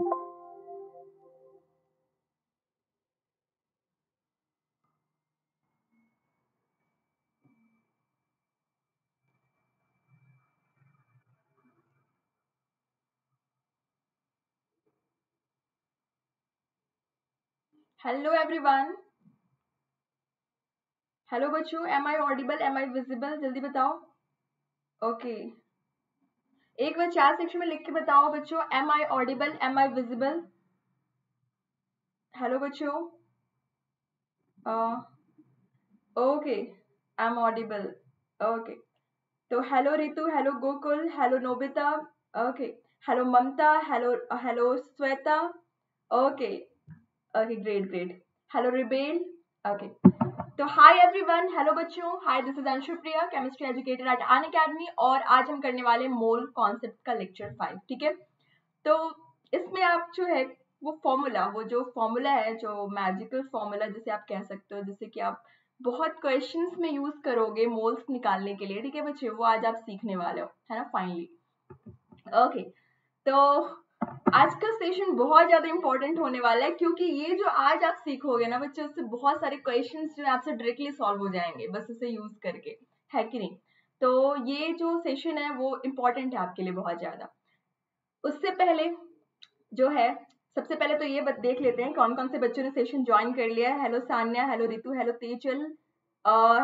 Hello everyone hello बच्चों. Am I audible am I visible जल्दी बताओ. ओके एक बार चार सेक्शन में लिख के बताओ बच्चों am I audible am I visible hello बच्चों। Okay I am audible okay तो hello Ritu hello Gokul hello Nobita okay hello Mamta hello hello Shweta okay okay great great hello rebel okay तो hi everyone hello बच्चों. Hi this is Anshu Priya chemistry educator at Unacademy और आज हम करने वाले mole concept का lecture five ठीक है? तो इसमें आप जो है वो फॉर्मूला वो जो फॉर्मूला है जो मैजिकल फॉर्मूला जिसे आप कह सकते हो जिसे कि आप बहुत क्वेश्चंस में यूज़ करोगे मोल्स निकालने के लिए ठीक है बच्चे? वो आज आप सीखने वाले हो है ना फाइनली ओके okay, तो आज का सेशन बहुत ज़्यादा इंपॉर्टेंट होने वाला है, क्योंकि ये जो आज आप सीखोगे ना, बच्चे उससे बहुत सारे क्वेश्चन जो है, आपसे डायरेक्टली सॉल्व हो जाएँगे, बस इसे यूज़ करके, है कि नहीं? तो ये जो सेशन है, वो इम्पोर्टेंट है आपके लिए बहुत ज़्यादा। उससे पहले जो है, सबसे पहले तो ये देख लेते हैं कौन कौन से बच्चों ने सेशन ज्वाइन कर लिया hello Sanya hello Ritu hello Tejal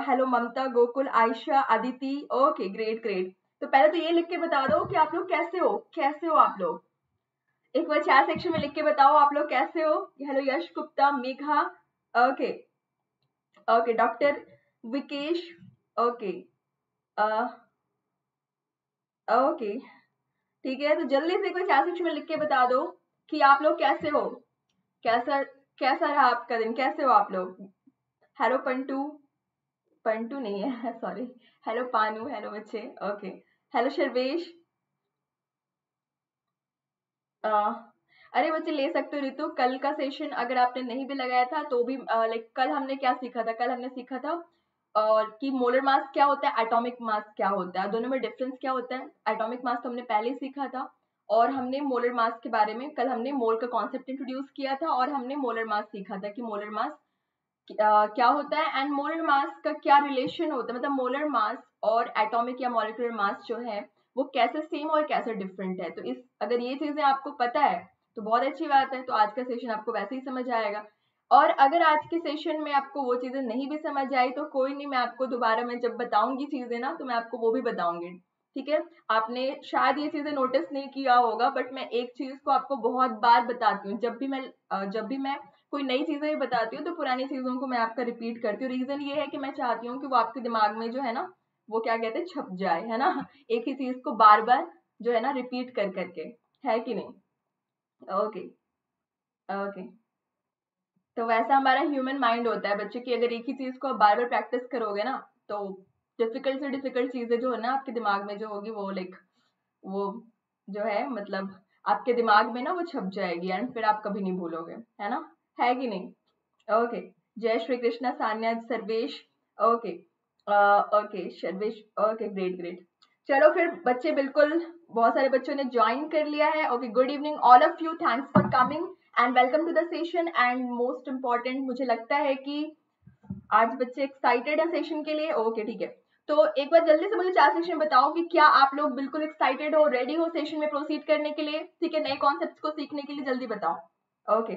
hello Mamta Gokul Ayesha Aditi okay great great तो पहले तो ये लिख के बता दो कि आप लोग कैसे हो कैसे हो आप लोग? एक बार चार सेक्शन में लिख के बताओ आप लोग कैसे हो? Hello Yash Gupta Megha okay okay doctor Vikesh okay okay ठीक है तो जल्दी से एक बार चार सेक्शन में लिख के बता दो कि आप लोग कैसे हो? कैसा कैसा रहा आपका दिन? कैसे हो आप लोग? हेलो पंटू पंटू नहीं है सॉरी हेलो पानू हेलो बच्चे ओके हेलो शर्वेश अरे बच्चे, ले सकते हो रितु। कल का सेशन अगर आपने नहीं भी लगाया था तो भी लाइक कल हमने क्या सीखा था? कल हमने सीखा था और कि मोलर मास क्या होता है एटॉमिक मास क्या होता है। दोनों में डिफरेंस क्या होता है? एटॉमिक मास तो हमने पहले सीखा था, और हमने मोलर मास के बारे में, कल हमने मोल का कॉन्सेप्ट इंट्रोड्यूस किया था, और हमने मोलर मास सीखा था कि मोलर मास क्या होता है। एंड मोलर मास का क्या रिलेशन होता है? मतलब मोलर मास और एटॉमिक या मोलिकुलर मास जो है वो कैसे सेम और कैसे डिफरेंट है? तो इस, अगर ये चीज़ें आपको पता है तो बहुत अच्छी बात है तो आज का सेशन आपको वैसे ही समझ आएगा। और अगर आज के सेशन में आपको वो चीज़ें नहीं भी समझ आई तो कोई नहीं, मैं आपको दोबारा, मैं जब बताऊँगी चीज़ें ना तो मैं आपको वो भी बताऊँगी, ठीक है? आपने शायद ये चीज़ें नोटिस नहीं किया होगा बट मैं एक चीज़ को आपको बहुत बार बताती हूँ। जब भी मैं जब भी मैं कोई नई चीज़ें भी बताती हूँ तो पुरानी चीज़ों को मैं आपका रिपीट करती हूँ। रीजन ये है कि मैं चाहती हूँ कि वो आपके दिमाग में जो है ना वो क्या कहते हैं, छप जाए, है ना? एक ही चीज़ को बार बार जो है ना रिपीट कर करके, है कि नहीं? ओके ओके तो वैसा हमारा ह्यूमन माइंड होता है बच्चे, की अगर एक ही चीज़ को बार बार प्रैक्टिस करोगे ना तो डिफ़िकल्ट से डिफ़िकल्ट चीज़ें जो है ना, आपके दिमाग में जो होगी, वो लाइक वो जो है मतलब आपके दिमाग में ना, वो छप जाएगी एंड फिर आप कभी नहीं भूलोगे, है ना? है कि नहीं? Okay Jai Shri Krishna Sanya Sarvesh. Okay okay Sharvish okay great great चलो फिर बच्चे बिल्कुल, बहुत सारे बच्चों ने ज्वाइन कर लिया है। Okay good evening all of you thanks for coming and welcome to the session and most important मुझे लगता है कि आज बच्चे एक्साइटेड है सेशन के लिए। ओके ठीक है। तो एक बार जल्दी से मुझे चार सेशन बताओ कि क्या आप लोग बिल्कुल एक्साइटेड हो रेडी हो सेशन में प्रोसीड करने के लिए? ठीक है, नए कॉन्सेप्ट को सीखने के लिए जल्दी बताओ। ओके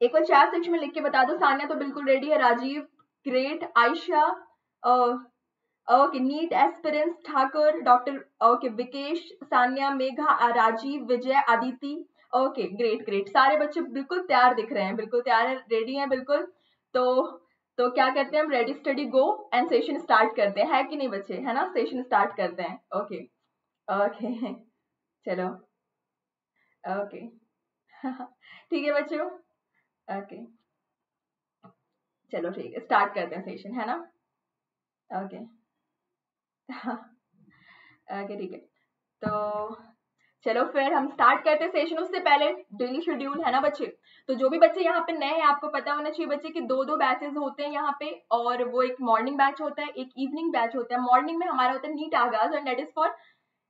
एक बार चार सेक्शन में लिख के बता दो। सानिया तो बिल्कुल रेडी है, Rajeev great Ayesha okay NEET aspirants Thakur doctor okay Vikesh Sania Megha Rajeev Vijay Aditi okay great great सारे बच्चे बिल्कुल तैयार दिख रहे हैं, बिल्कुल तैयार है रेडी हैं, बिल्कुल। तो तो क्या करते हैं, हम ready steady go and session start करते हैं। है कि नहीं बच्चे? है ना? सेशन स्टार्ट करते हैं। ओके ओके चलो। ओके ठीक है बच्चों? ओके चलो, ठीक है स्टार्ट करते हैं सेशन है ना? ओके ओके ठीक है. तो चलो फिर हम स्टार्ट करते हैं सेशन उससे पहले. डेली शेड्यूल है ना बच्चे? तो जो भी बच्चे यहाँ पे नए हैं, आपको पता होना चाहिए बच्चे कि दो दो बैचेस होते हैं यहाँ पे और वो एक मॉर्निंग बैच होता है, एक इवनिंग बैच होता है. मॉर्निंग में हमारा होता है NEET Aagaz and date is for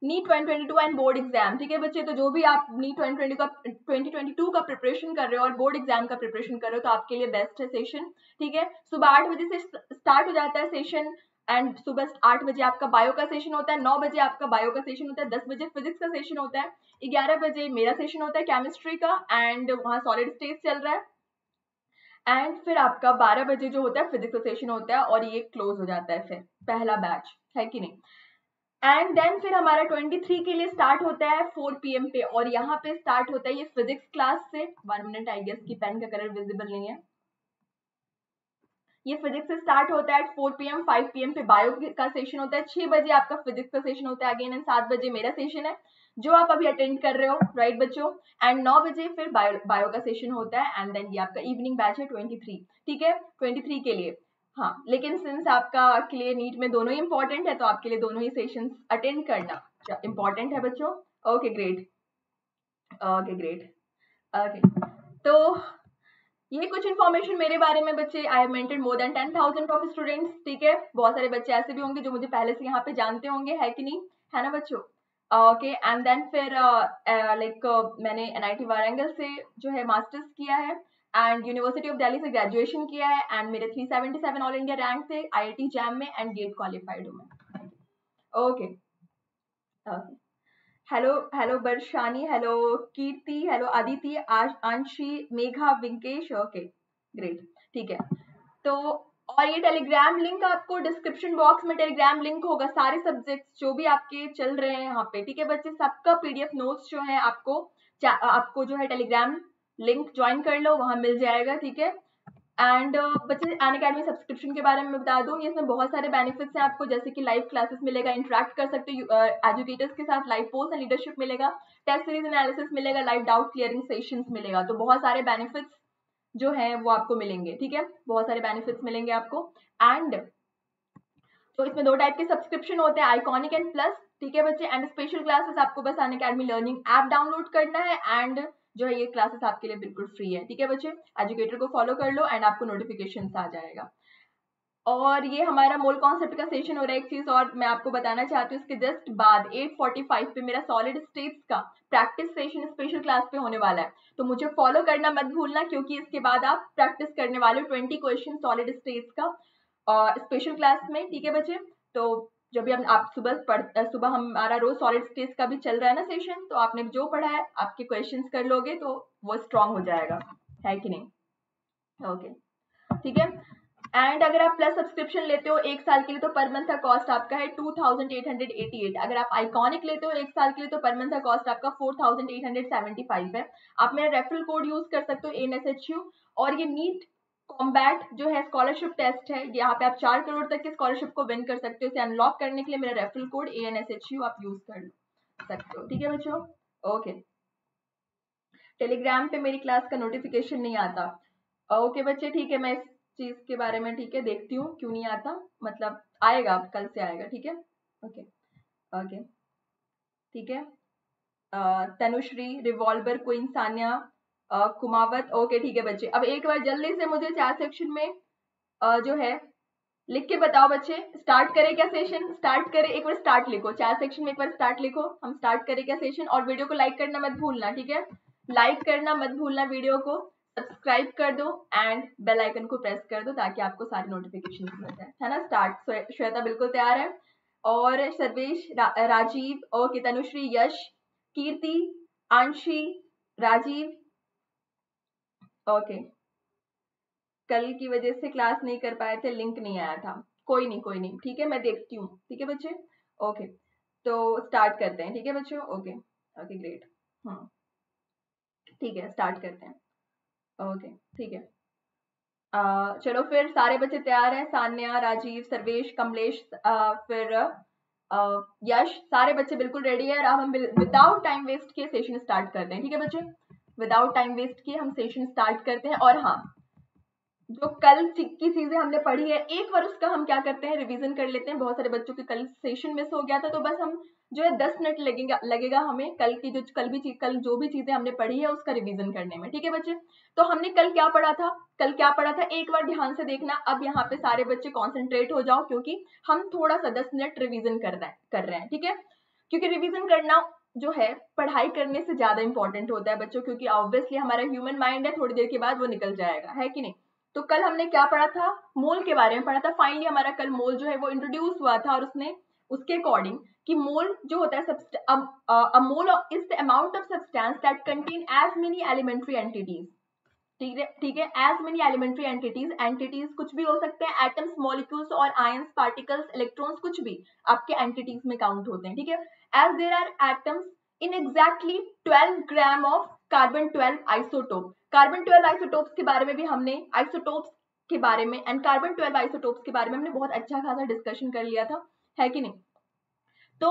NEET 2022 and board exam ठीक है बच्चे? तो जो भी आप नीट 2020 का 2022 का प्रिपरेशन कर रहे हो और बोर्ड एग्ज़ाम का प्रिपरेशन कर रहे हो तो आपके लिए बेस्ट है सेशन ठीक है? सुबह आठ बजे से स्टार्ट हो जाता है सेशन एंड सुबह आठ बजे आपका बायो का सेशन होता है, नौ बजे आपका बायो का सेशन होता है, दस बजे फिजिक्स का सेशन होता है, ग्यारह बजे मेरा सेशन होता है केमिस्ट्री का एंड वहाँ सॉलिड स्टेज चल रहा है। एंड फिर आपका बारह बजे जो होता है फिजिक्स का सेशन होता है और ये क्लोज हो जाता है फिर, पहला बैच है कि नहीं? एंड देन फिर हमारा 23 के लिए स्टार्ट होता है 4 पीएम पे और यहाँ पे स्टार्ट होता है ये फिजिक्स क्लास से वन मिनट आई गेस की पेन का कलर विजिबल नहीं है। ये फिजिक्स से स्टार्ट होता है एट 4 पीएम 5 पीएम पे बायो का सेशन होता है 6 बजे आपका फिजिक्स का सेशन होता है अगेन एंड 7 बजे मेरा सेशन है, जो आप अभी अटेंड कर रहे हो राइट बच्चों? एंड 9 बजे फिर बायो बायो का सेशन होता है एंड देन ये आपका इवनिंग बैच है 23 ठीक है? 23 के लिए हाँ लेकिन सिंस आपका के लिए नीट में दोनों ही इंपॉर्टेंट है तो आपके लिए दोनों ही सेशन अटेंड करना इंपॉर्टेंट है बच्चों? Okay great okay great okay तो ये कुछ इन्फॉर्मेशन मेरे बारे में बच्चे I mentored more than ten thousand of students ठीक है? बहुत सारे बच्चे ऐसे भी होंगे जो मुझे पहले से यहाँ पे जानते होंगे, है कि नहीं? है ना बच्चों? ओके एंड देन फिर लाइक मैंने एन आई टी वारंगल से जो है मास्टर्स किया है एंड यूनिवर्सिटी ऑफ़ दिल्ली से ग्रेजुएशन किया है एंड मेरे 377 ऑल इंडिया रैंक थे आईआईटी जैम में एंड गेट क्वालिफाइड हूँ मैं। Okay okay hello hello Barshani hello Kirti hello Aditi Anshi Megha Vinkesh okay great ठीक है। तो और ये टेलीग्राम लिंक आपको डिस्क्रिप्शन बॉक्स में टेलीग्राम लिंक होगा, सारे सब्जेक्ट्स जो भी आपके चल रहे हैं यहाँ पे, ठीक है बच्चे? सबका पीडीएफ नोट्स जो है आपको आपको जो है टेलीग्राम लिंक ज्वाइन कर लो, वहाँ मिल जाएगा, ठीक है? एंड uh, बच्चे अन अकेडमी सब्सक्रिप्शन के बारे में बता दूँ इसमें बहुत सारे बेनिफिट्स हैं आपको जैसे कि लाइव क्लासेस मिलेगा इंटरेक्ट कर सकते हो एजुकेटर्स uh, के साथ लाइव पोस्ट एंड लीडरशिप मिलेगा टेस्ट सीरीज़ एनालिसिस मिलेगा लाइव डाउट क्लियरिंग सेशंस मिलेगा तो बहुत सारे बेनिफिट्स जो है वो आपको मिलेंगे ठीक है? बहुत सारे बेनिफिट्स मिलेंगे आपको एंड तो इसमें दो टाइप के सब्सक्रिप्शन होते हैं आइकॉनिक एंड प्लस ठीक है बच्चे? एंड स्पेशल क्लासेस आपको बस Unacademy learning app download करना है एंड जो है, ये क्लासेस आपके लिए बिल्कुल फ्री है। ठीक है बच्चे? एजुकेटर को फॉलो कर लो एंड आपको नोटिफिकेशन आ जाएगा। और ये हमारा मोल कॉन्सेप्ट का सेशन हो रहा है एक चीज़ और मैं आपको बताना चाहती हूँ इसके जस्ट बाद 8:45 पे मेरा सॉलिड स्टेट्स का प्रैक्टिस सेशन स्पेशल क्लास पे होने वाला है। तो मुझे फॉलो करना मत भूलना क्योंकि इसके बाद आप प्रैक्टिस करने वाले हो ट्वेंटी क्वेश्चन सॉलिड स्टेट्स का और स्पेशल क्लास में। ठीक है बच्चे? तो जब भी आप सुबह पढ़ सुबह हमारा रोज सॉलिड स्टेज का भी चल रहा है ना सेशन तो आपने जो पढ़ा है, आपके क्वेश्चंस कर लोगे तो वो स्ट्रांग हो जाएगा। है कि नहीं? ओके ठीक है? एंड अगर आप प्लस सब्सक्रिप्शन लेते हो एक साल के लिए तो पर मंथ का कॉस्ट आपका है two thousand eight hundred eighty eight अगर आप आइकॉनिक लेते हो एक साल के लिए तो पर मंथ का कॉस्ट आपका four thousand eight hundred seventy five है। आप मेरा रेफरल कोड यूज़ कर सकते हो एन एस एच यू और ये नीट कॉम्बैट जो है स्कॉलरशिप टेस्ट है, यहाँ पे आप चार करोड़ तक के स्कॉलरशिप को विन कर सकते हो। इसे अनलॉक करने के लिए मेरा referral code A N S H U आप यूज़ कर सकते हो। ठीक है बच्चों? ओके टेलीग्राम पे मेरी क्लास का नोटिफिकेशन नहीं आता। ओके बच्चे, ठीक है, मैं इस चीज़ के बारे में, ठीक है, देखती हूँ, क्यों नहीं आता? मतलब आएगा, कल से आएगा, ठीक है? ओके ओके ठीक है? Tanushree revolver queen Sania Kumawat okay ठीक है बच्चे। अब एक बार जल्दी से मुझे चार सेक्शन में आ, जो है लिख के बताओ बच्चे। स्टार्ट करें क्या सेशन स्टार्ट करें एक बार स्टार्ट लिखो। चार सेक्शन में एक बार स्टार्ट लिखो। हम स्टार्ट करें क्या सेशन और वीडियो को लाइक करना मत भूलना ठीक है? लाइक करना मत भूलना वीडियो को। सब्सक्राइब कर दो एंड बेल आइकन को प्रेस कर दो ताकि आपको सारी नोटिफिकेशन मिल जाए। है ना? स्टार्ट श्वेता बिल्कुल तैयार है। और सर्वेश रा, राजीव ओके तनुश्री यश कीर्ति आंशी राजीव ओके कल की वजह से क्लास नहीं कर पाए थे लिंक नहीं आया था। कोई नहीं कोई नहीं। ठीक है मैं देखती हूँ। ठीक है बच्चे? ओके तो स्टार्ट करते हैं। ठीक है बच्चों? ओके ओके ग्रेट हाँ। ठीक है स्टार्ट करते हैं। ओके ठीक है। आ, चलो फिर सारे बच्चे तैयार हैं। सान्या राजीव सर्वेश कमलेश आ, फिर आ, यश सारे बच्चे बिल्कुल रेडी है। अब हम विदाउट टाइम वेस्ट के सेशन स्टार्ट करते हैं। ठीक है बच्चे? विदाउट टाइम वेस्ट किए, हम सेशन स्टार्ट करते हैं और हाँ जो कल की चीज़ें हमने पढ़ी है, एक बार उसका हम क्या करते हैं रिवीजन कर लेते हैं। बहुत सारे बच्चों के कल सेशन मिस हो गया था तो बस हम जो है दस मिनट लगेगा लगेगा हमें कल की जो, कल भी चीज़, कल जो भी चीज़ें हमने पढ़ी है, उसका रिवीजन करने में। ठीक है बच्चे? तो हमने कल क्या पढ़ा था? कल क्या पढ़ा था? एक बार ध्यान से देखना, अब यहाँ पे सारे बच्चे कॉन्सेंट्रेट हो जाओ, क्योंकि हम थोड़ा सा दस मिनट रिविजन कर रहे हैं, कर रहे हैं। ठीक है? क्योंकि रिविजन करना जो है, पढ़ाई करने से ज़्यादा इंपॉर्टेंट होता है बच्चों, क्योंकि ऑब्वियसली हमारा ह्यूमन माइंड है, थोड़ी देर के बाद वो निकल जाएगा, है कि नहीं? तो कल हमने क्या पढ़ा था? मोल के बारे में पढ़ा था। फाइनली हमारा कल मोल जो है, वो इंट्रोड्यूस हुआ था और उसने, उसके अकॉर्डिंग कि मोल जो होता है a mole is the amount of substance that contain as many elementary entities ठीक है ठीक है? As many elementary entities entities कुछ भी हो सकते हैं एटम्स मॉलिक्यूल्स और आयंस पार्टिकल्स इलेक्ट्रॉन्स कुछ भी आपके एंटिटीज में काउंट होते हैं, ठीक है? As there are atoms in exactly 12 gram of carbon 12 isotope carbon 12 isotopes के बारे में भी हमने आइसोटोप्स के बारे में एंड कार्बन 12 आइसोटोप्स के बारे में हमने बहुत अच्छा खासा डिस्कशन कर लिया था, है कि नहीं? तो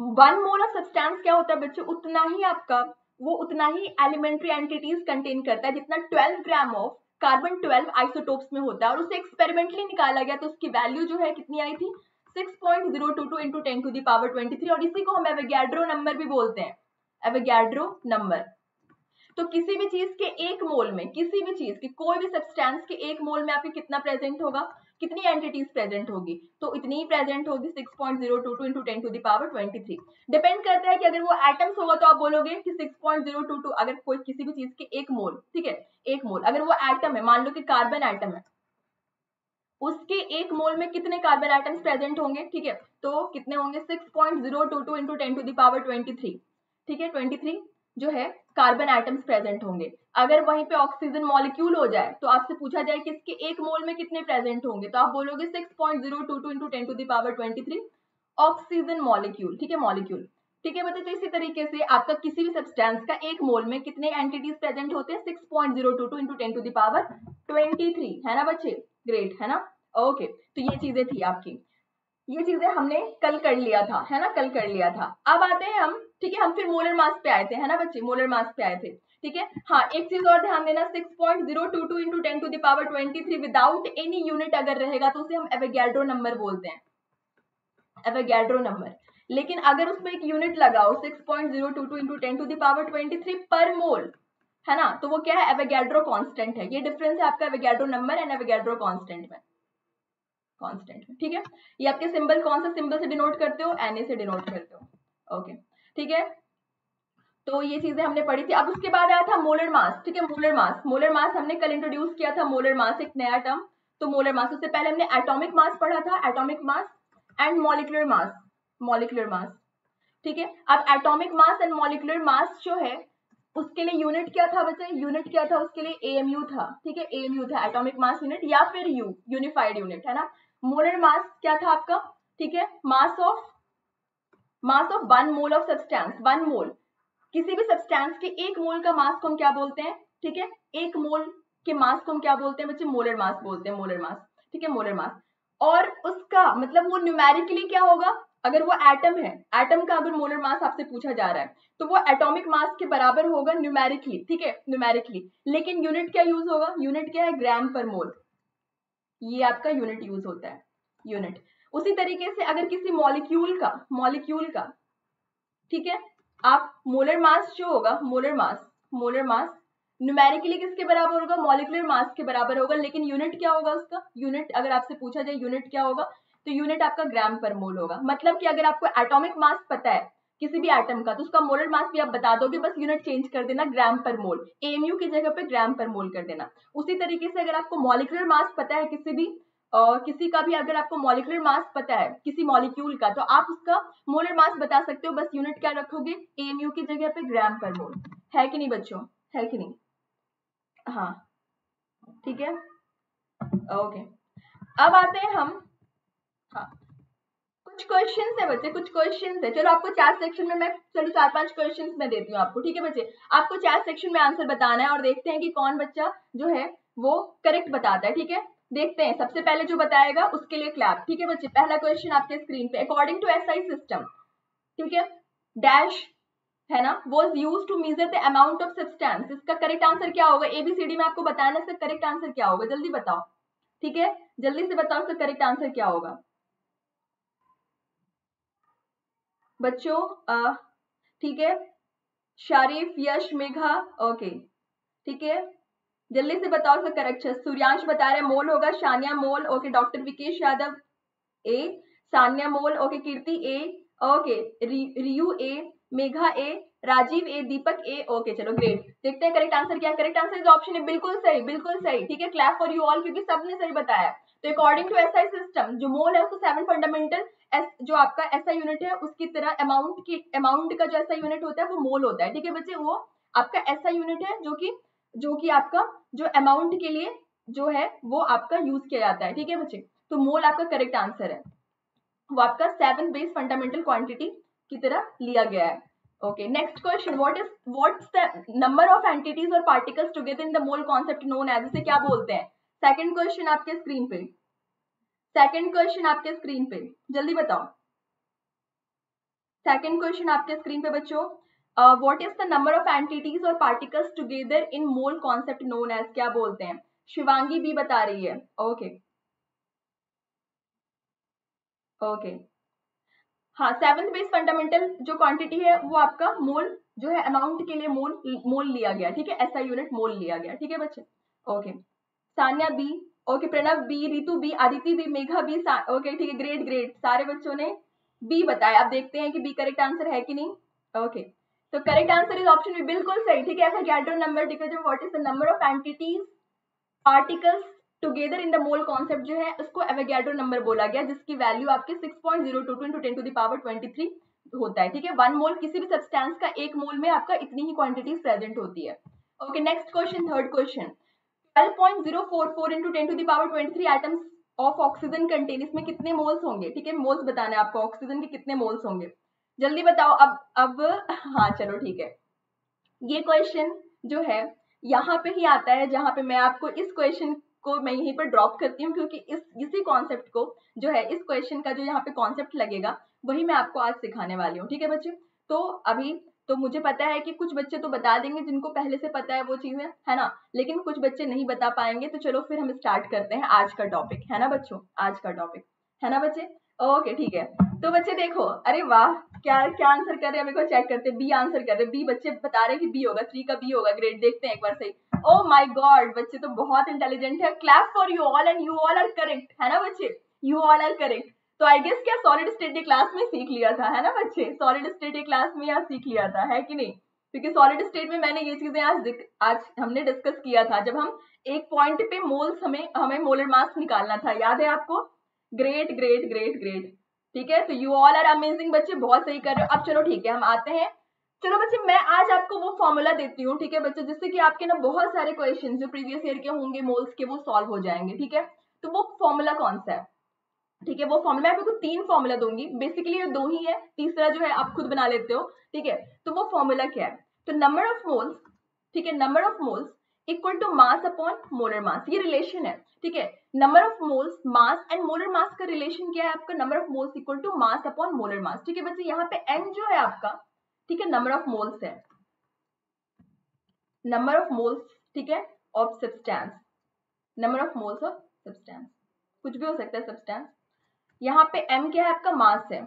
वन मोल ऑफ़ सब्सटेंस क्या होता है बच्चों? उतना ही आपका, वो उतना ही एलिमेंट्री एंटिटीज कंटेन करता है, जितना 12 ग्राम ऑफ़ कार्बन 12 आइसोटोप्स में होता है। और उसे एक्सपेरिमेंटली निकाला गया तो उसकी वैल्यू जो है कितनी आई थी? 6.022 into 10 to the power 23 और इसी को हम एवेगैड्रो नंबर भी बोलते हैं। Avogadro number. तो किसी भी चीज़ के एक मोल में, किसी भी चीज़ के, कोई भी सब्सटेंस के एक मोल में आपके कितना प्रेजेंट होगा? कितनी एंटिटीज प्रेजेंट होगी? तो इतनी ही प्रेजेंट होगी 6.022 into 10 to the power 23 depend करता है कि अगर वो एटम्स होगा तो आप बोलोगे कि 6.022 अगर कोई किसी भी चीज़ के एक मोल, ठीक है? एक मोल। अगर वो एटम है, मान लो कि कार्बन एटम है उसके एक मोल में कितने कार्बन एटम्स प्रेजेंट होंगे? ठीक है तो कितने होंगे? 6.022 into 10 to the power 23 ठीक है 23 जो है कार्बन आइटम्स प्रेजेंट होंगे। अगर वहीं पे ऑक्सीजन मॉलिक्यूल हो जाए तो आपसे पूछा जाए कि इसके एक मोल में कितने प्रेजेंट होंगे? तो आप बोलोगे 6.022 into 10 to the power 23 oxygen molecule ठीक है मॉलिक्यूल ठीक है बताइए तो इसी तरीके से आपका किसी भी सब्सटेंस का एक मोल में कितने एंटिटीज प्रेजेंट होते हैं? 6.022 into 10 to the power 23 है ना बच्चे? ग्रेट है ना? ओके तो ये चीज़ें थी आपकी। ये चीज़ें हमने कल कर लिया था, है ना? कल कर लिया था। अब आते हैं हम, ठीक है? हम फिर मोलर मास पे आए थे, है ना बच्चे? मोलर मास पे आए थे, ठीक है? हाँ एक चीज़ और ध्यान देना 6.022 into 10 to the power 23 without any unit अगर रहेगा तो उसे हम एवेगैड्रो नंबर बोलते हैं। एवेगैड्रो नंबर लेकिन अगर उसमें एक यूनिट लगाओ 6.022 into 10 to the power 23 पर मोल है ना? तो वो क्या है? एवेगैड्रो कांस्टेंट है। ये डिफरेंस है आपका Avogadro number and Avogadro constant में। कांस्टेंट ठीक है? ये आपके सिंबल कौन सा सिंबल से डिनोट करते हो? एन से डिनोट करते हो। ओके ठीक है? तो ये चीज़ें हमने पढ़ी थी। अब उसके बाद आया था मोलर मास ठीक है? मोलर मास मोलर मास हमने कल इंट्रोड्यूस किया था मोलर मास एक नया टर्म तो मोलर मास उससे पहले हमने एटॉमिक मास पढ़ा था। Atomic mass and molecular mass molecular mass ठीक है? अब atomic mass and molecular mass जो है उसके लिए यूनिट क्या था बच्चे? यूनिट क्या था? उसके लिए एएमयू था। ठीक है? एएमयू था एटॉमिक मास यूनिट या फिर यू यूनिफाइड यूनिट है ना? मोलर मास क्या था आपका? ठीक है? Mass of mass of one mole of substance one mole किसी भी सब्सटेंस के एक मोल का मास को हम क्या बोलते हैं? ठीक है? एक मोल के मास को हम क्या बोलते हैं बच्चे? मोलर मास बोलते हैं मोलर मास ठीक है? मोलर मास और उसका मतलब वो न्यूमेरिकली क्या होगा? अगर वो एटम है एटम का अगर मोलर मास आपसे पूछा जा रहा है तो वो एटॉमिक मास के बराबर होगा न्यूमेरिकली ठीक है? न्यूमेरिकली लेकिन यूनिट क्या यूज़ होगा? यूनिट क्या है? ग्राम पर मोल ये आपका यूनिट यूज़ होता है यूनिट उसी तरीके से अगर किसी मॉलिक्यूल का मॉलिक्यूल का, ठीक है? आप मोलर मास जो होगा molar mass molar mass numerically किसके बराबर होगा? मॉलिकुलर मास के बराबर होगा, लेकिन यूनिट क्या होगा उसका? यूनिट अगर आपसे पूछा जाए यूनिट क्या होगा? तो यूनिट आपका ग्राम पर मोल होगा। मतलब कि अगर आपको एटॉमिक मास पता है, किसी भी एटम का तो उसका मोलर मास भी आप बता दोगे, बस यूनिट चेंज कर देना ग्राम पर मोल एमयू की जगह पे ग्राम पर मोल कर देना। उसी तरीके से अगर आपको मॉलिकुलर मास पता है किसी भी और किसी का भी अगर आपको मॉलिकुलर मास पता है, किसी मॉलिक्यूल का तो आप उसका मोलर मास बता सकते हो। बस यूनिट क्या रखोगे? एमयू की जगह पे ग्राम पर मोल है कि नहीं बच्चों? है कि नहीं? हाँ। ठीक है? ओके। अब आते हैं हम हाँ। कुछ क्वेश्चन है बच्चे, कुछ क्वेश्चन है। चलो आपको चार सेक्शन में मैं, चलो चार पाँच क्वेश्चन में देती हूँ आपको, ठीक है बच्चे? आपको चार सेक्शन में आंसर बताना है और देखते हैं कि कौन बच्चा जो है वो करेक्ट बताता है, ठीक है? देखते हैं। सबसे पहले जो बताएगा, उसके लिए क्लैप ठीक है बच्चे? पहला क्वेश्चन आपके स्क्रीन पे अकॉर्डिंग टू एसआई सिस्टम ठीक है? डैश है ना? Was used to measure the amount of substance इसका करेक्ट आंसर क्या होगा? एबीसीडी में आपको बताना इसका करेक्ट आंसर क्या होगा? जल्दी बताओ, ठीक है? जल्दी से बताओ, इसका करेक्ट आंसर क्या होगा? बच्चों ठीक है? शारीफ, यश, मेघा, ओके, ठीक है? जल्दी से बताओ इसका करेक्ट है सूर्यांश बता रहे मोल होगा Shania mole, okay, doctor Vikesh Yadav, A, Sanya mole, okay, Kirti, A, okay Riyu, A, Megha, A, Rajeev, A, Deepak, A, okay, चलो, ग्रेट। देखते हैं, करेक्ट आंसर क्या करेक्ट आंसर इज़ ऑप्शन है बिल्कुल सही बिल्कुल सही, ठीक है? क्लैप फॉर यू ऑल, क्योंकि सबने सही बताया। तो अकॉर्डिंग टू एसआई सिस्टम जो मोल है, उसको सेवन फंडामेंटल एस जो आपका ऐसा यूनिट है, उसकी तरह अमाउंट की अमाउंट का जो ऐसा यूनिट होता है, वो मोल होता है। ठीक है बच्चे, वो आपका ऐसा यूनिट है, जो कि जो कि आपका, जो अमाउंट के लिए जो है, वो आपका यूज़ किया जाता है। ठीक है बच्चे तो मोल आपका करेक्ट आंसर है। वो आपका सेवन बेस फंडामेंटल क्वांटिटी की तरह लिया गया है। Okay, next question, what is, what's the number of entities or particles together in the mole concept known as, इसे क्या बोलते हैं? सेकंड क्वेश्चन आपके स्क्रीन पे। सेकंड क्वेश्चन आपके स्क्रीन पे। जल्दी बताओ। सेकंड क्वेश्चन आपके स्क्रीन पे बच्चों what is the number of entities और particles together in mole concept known as क्या बोलते हैं? शिवांगी भी बता रही है। ओके ओके हाँ सेवंथ बेस फंडामेंटल जो क्वांटिटी है, वो आपका मोल जो है अमाउंट के लिए मोल मोल लिया गया। ठीक है? ऐसा यूनिट मोल लिया गया। ठीक है बच्चे? Okay Sanya B, okay, Pranav B, Ritu B Aditi B, Megha B okay, ठीक है ग्रेट ग्रेट सारे बच्चों ने बी बताया। अब देखते हैं कि बी करेक्ट आंसर है कि नहीं। ओके तो correct answer is option B बिल्कुल सही, ठीक है Avogadro number what is the number of entities particles together in the mole concept जो है, उसको एवेगेड्रो नंबर बोला गया, जिसकी वैल्यू आपके 6.022 into ten to the power 23 होता है, ठीक है। वन मोल किसी भी सब्सटेंस का एक मोल में आपका इतनी ही क्वांटिटीज प्रेजेंट होती है। Okay next question third question 12.044 into ten to the power 23 atoms of oxygen contain इसमें कितने मोल्स होंगे? ठीक है मोल्स बताना आपको ऑक्सीजन के कितने मोल्स होंगे? जल्दी बताओ, अब अब हाँ चलो ठीक है। ये क्वेश्चन जो है, यहाँ पे ही आता है, जहाँ पे मैं आपको इस क्वेश्चन को मैं यहीं पर ड्रॉप करती हूँ, क्योंकि इस, इसी कॉन्सेप्ट को जो है, इस क्वेश्चन का जो यहाँ पे कॉन्सेप्ट लगेगा, वही मैं आपको आज सिखाने वाली हूँ। ठीक है बच्चे? तो अभी तो मुझे पता है कि कुछ बच्चे तो बता देंगे जिनको पहले से पता है वो चीज़ें, है ना? लेकिन कुछ बच्चे नहीं बता पाएँगे तो चलो फिर हम स्टार्ट करते हैं आज का टॉपिक है ना बच्चों? आज का टॉपिक है ना बच्चे? ओके ठीक है। तो बच्चे देखो, अरे वाह, क्या क्या आंसर कर रहे हैं? मेरे को चेक करते बी आंसर कर रहे बी बच्चे बता रहे हैं कि बी होगा थ्री का बी होगा ग्रेड देखते हैं एक बार सही। ओ माय गॉड बच्चे तो बहुत इंटेलिजेंट है। Clap for you all and you all are correct है ना बच्चे? यू ऑल आर करेक्ट तो आई गेस क्या सॉलिड स्टेट क्लास में सीख लिया था, है ना बच्चे? सॉलिड स्टेट क्लास में यहाँ सीख लिया था, है कि नहीं? क्योंकि सॉलिड स्टेट में मैंने ये चीज़ें आज आज हमने डिस्कस किया था, जब हम एक पॉइंट पे मोल्स हमें हमें मोलर मास निकालना था। याद है आपको? ग्रेट ग्रेट ग्रेट ग्रेट ठीक है? तो यू ऑल आर अमेजिंग बच्चे, बहुत सही कर रहे हो। अब चलो ठीक है, हम आते हैं। चलो बच्चे, मैं आज आपको वो फॉर्मूला देती हूँ, ठीक है बच्चे? जिससे कि आपके ना बहुत सारे क्वेश्चन जो प्रीवियस ईयर के होंगे मोल्स के, वो सॉल्व हो जाएँगे, ठीक है? तो वो फॉर्मूला कौन सा है? ठीक है, वो फॉर्मूला मैं आपको तीन फॉर्मूला दूँगी। बेसिकली ये दो ही है, तीसरा जो है आप खुद बना लेते हो, ठीक है? तो वो फॉर्मूला क्या है? तो नंबर ऑफ़ मोल्स ठीक है number of moles equal to mass upon molar mass ये रिलेशन है, ठीक है? Number of moles mass and molar mass का रिलेशन क्या है आपका? Number of moles equal to mass upon molar mass ठीक है बच्चे? यहाँ पे एन जो है आपका, ठीक है नंबर ऑफ़ मोल्स है। नंबर ऑफ़ मोल्स ठीक है of substance number of moles of substance कुछ भी हो सकता है सब्सटेंस यहाँ पे एम क्या है आपका मास है।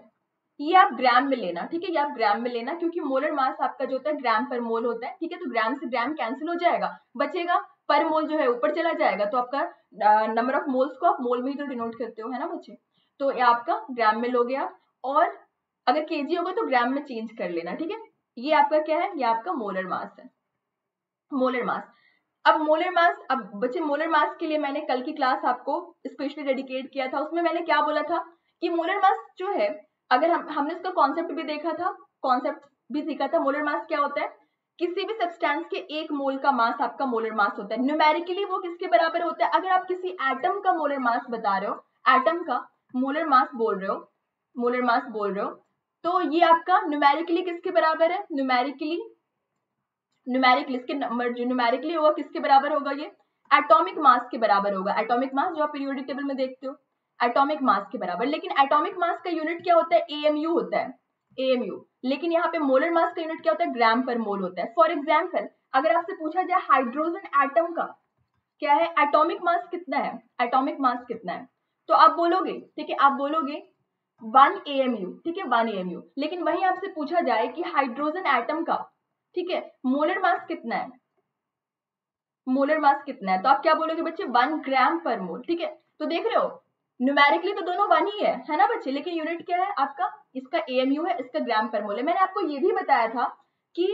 ये आप ग्राम में लेना, ठीक है? ये आप ग्राम में लेना क्योंकि मोलर मास आपका जो होता है ग्राम पर मोल होता है, ठीक है? तो ग्राम से ग्राम कैंसिल हो जाएगा। बचेगा पर मोल जो है ऊपर चला जाएगा तो आपका नंबर ऑफ़ मोल्स को आप मोल में ही तो डिनोट करते हो, है ना बच्चे? तो ये आपका ग्राम में लोगे आप, और अगर केजी होगा तो ग्राम में चेंज कर लेना, ठीक है? ये आपका क्या है? ये आपका मोलर मास है। मोलर मास अब मोलर मास, अब बच्चे मोलर मास के लिए मैंने कल की क्लास आपको स्पेशली डेडिकेट किया था। उसमें मैंने क्या बोला था कि मोलर मास जो है, अगर हम, हमने इसका कॉन्सेप्ट भी देखा था कॉन्सेप्ट भी सीखा था, मोलर मास क्या होता है? किसी भी सब्सटेंस के एक मोल का मास आपका मोलर मास होता है। न्यूमेरिकली वो किसके बराबर होता है? अगर आप किसी एटम का मोलर मास बता रहे हो एटम का मोलर मास बोल रहे हो मोलर मास बोल रहे हो तो ये आपका न्यूमेरिकली किसके बराबर है? न्यूमेरिकली न्यूमेरिकली इसके नंबर जो न्यूमेरिकली होगा किसके बराबर होगा ये? एटॉमिक मास के बराबर होगा। एटॉमिक मास जो आप पीरियोडिक टेबल में देखते हो एटॉमिक मास के बराबर। लेकिन एटॉमिक मास का यूनिट क्या होता है? एएमयू होता है। एएमयू लेकिन यहाँ पे मोलर मास का यूनिट क्या होता है? ग्राम पर मोल होता है। फॉर एग्ज़ाम्पल अगर आपसे पूछा जाए हाइड्रोजन एटम का, क्या है? एटॉमिक मास कितना है? एटॉमिक मास कितना है? तो आप बोलोगे, ठीक है, आप बोलोगे वन एएमयू ठीक है वन एएमयू लेकिन वहीं आपसे पूछा जाए कि हाइड्रोजन एटम का ठीक है? मोलर मास कितना है? मोलर मास कितना है? तो आप क्या बोलोगे बच्चे? वन ग्राम पर मोल ठीक है? तो देख रहे हो न्यूमेरिकली तो दोनों वन ही है है ना बच्चे? लेकिन यूनिट क्या है आपका? इसका एएमयू है, इसका ग्राम पर मोल है। मैंने आपको ये भी बताया था कि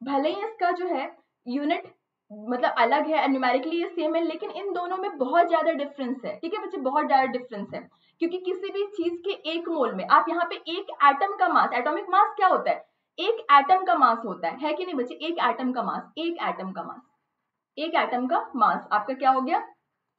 भले ही इसका जो है यूनिट मतलब अलग है न्यूमेरिकली ये सेम है, लेकिन इन दोनों में बहुत ज़्यादा डिफरेंस है। ठीक है बच्चे? बहुत ज़्यादा डिफरेंस है। क्योंकि किसी भी चीज़ के एक मोल में, आप यहाँ पे एक एटम का मास एटॉमिक मास क्या होता है? एक एटम का मास होता है। है कि नहीं बच्चे? एक एटम का मास एक एटम का मास एक एटम का मास आपका क्या हो गया?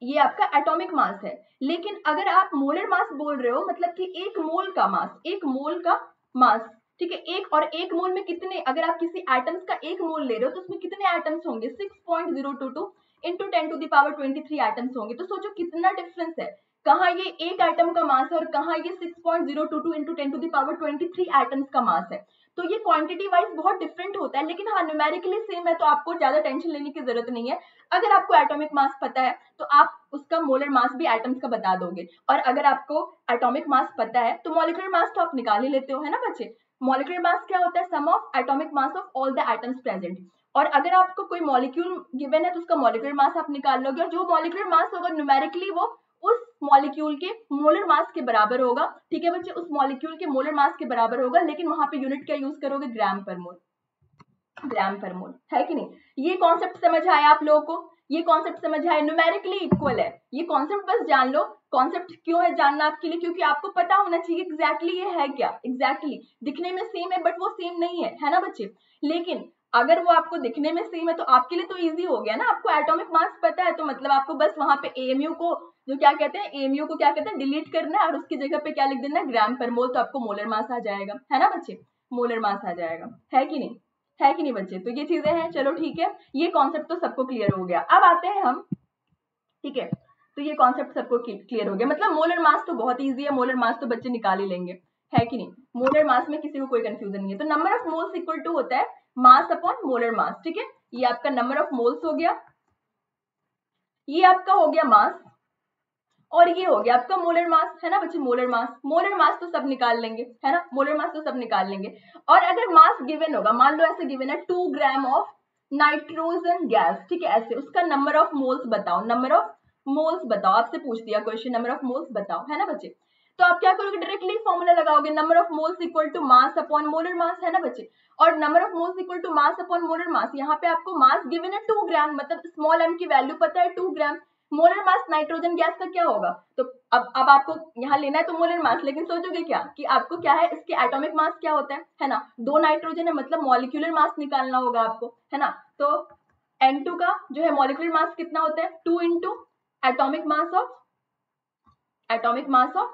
ये आपका एटॉमिक मास है। लेकिन अगर आप मोलर मास बोल रहे हो मतलब कि एक मोल का मास एक मोल का मास ठीक है? एक और एक मोल में कितने, अगर आप किसी एटम्स का एक मोल ले रहे हो तो उसमें कितने एटम्स होंगे? 6.022 into ten to the power twenty three atoms होंगे। तो सोचो कितना डिफरेंस है। कहा ये एक एटम का मास है और कहा ये 6.022 into ten to the power twenty three atoms का मास है। तो ये क्वांटिटी वाइज बहुत डिफरेंट होता है, लेकिन हाँ न्यूमेरिकली सेम है तो आपको ज़्यादा टेंशन लेने की ज़रूरत नहीं है। अगर आपको एटॉमिक मास पता है तो आप उसका मोलर मास भी एटम्स का बता दोगे। और अगर आपको एटॉमिक मास पता है तो मॉलिकुलर मास तो आप निकाल ही लेते हो, है ना बच्चे? मॉलिकुलर मास क्या होता है? Sum of atomic mass of all the atoms present और अगर आपको कोई मॉलिक्यूल गिवन है तो उसका मॉलिकुलर मास आप निकाल लोगे, और जो मॉलिकुलर मास होगा न्यूमेरिकली वो उस मॉलिक्यूल के मोलर मास के बराबर होगा। ठीक है बच्चे? उस मॉलिक्यूल के मोलर मास के बराबर होगा, लेकिन वहाँ पे यूनिट क्या यूज़ करोगे? ग्राम पर मोल ग्राम पर मोल है कि नहीं? ये कॉन्सेप्ट समझ आया आप लोगों को? ये कॉन्सेप्ट समझ आया? न्यूमेरिकली इक्वल है। ये कॉन्सेप्ट बस जान लो। कॉन्सेप्ट क्यों है जानना आपके लिए? क्योंकि आपको पता होना चाहिए एग्जैक्टली exactly ये है क्या? Exactly exactly. दिखने में सेम है बट वो सेम नहीं है। है ना बच्चे? लेकिन अगर वो आपको दिखने में सेम है तो आपके लिए तो इजी हो गया ना। आपको एटॉमिक मास पता है तो मतलब आपको बस वहाँ पे एएमयू को जो क्या कहते हैं एमयू को क्या कहते हैं डिलीट करना है और उसकी जगह पे क्या लिख देना है ग्राम पर मोल तो आपको मोलर मास आ जाएगा। है ना बच्चे? मोलर मास आ जाएगा। है कि नहीं? है कि नहीं बच्चे? तो ये चीज़ें हैं। चलो ठीक है, ये कॉन्सेप्ट तो सबको क्लियर हो गया। अब आते हैं हम, ठीक है? तो ये कॉन्सेप्ट सबको क्लियर हो गया। मतलब मोलर मास तो बहुत ईजी है मोलर मास तो बच्चे निकाल ही लेंगे। है कि नहीं? मोलर मास में किसी को कोई कंफ्यूजन नहीं है। तो number of moles equal to होता है मास अपॉन मोलर मास ठीक है? ये आपका नंबर ऑफ़ मोल्स हो गया। ये आपका हो गया मास और ये हो गया आपका मोलर मास है ना बच्चे मोलर मास मोलर मास तो सब निकाल लेंगे, है ना? मोलर मास तो सब निकाल लेंगे। और अगर मास गिवन होगा, मान लो ऐसे गिवन है two gram of nitrogen gas ठीक है, ऐसे। उसका नंबर ऑफ़ मोल्स बताओ नंबर ऑफ़ मोल्स बताओ। आपसे पूछ दिया क्वेश्चन नंबर ऑफ़ मोल्स बताओ, है ना बच्चे? तो आप क्या करोगे? डायरेक्टली फॉर्मूला लगाओगे number of moles equal to mass upon molar mass है ना बच्चे? और number of moles equal to mass upon molar mass यहाँ पे आपको मास गिवन है टू ग्राम मतलब स्मॉल एम की वैल्यू पता है two gram molar mass nitrogen gas का क्या होगा? तो अब अब आपको यहाँ लेना है तो मोलर मास लेकिन सोचोगे क्या? कि आपको क्या है? इसके एटॉमिक मास क्या होता है? है ना? दो नाइट्रोजन है मतलब मॉलिक्यूलर मास निकालना होगा आपको, है ना? तो N2 का जो है मॉलिक्यूलर मास कितना होता है? Two into atomic mass of atomic mass of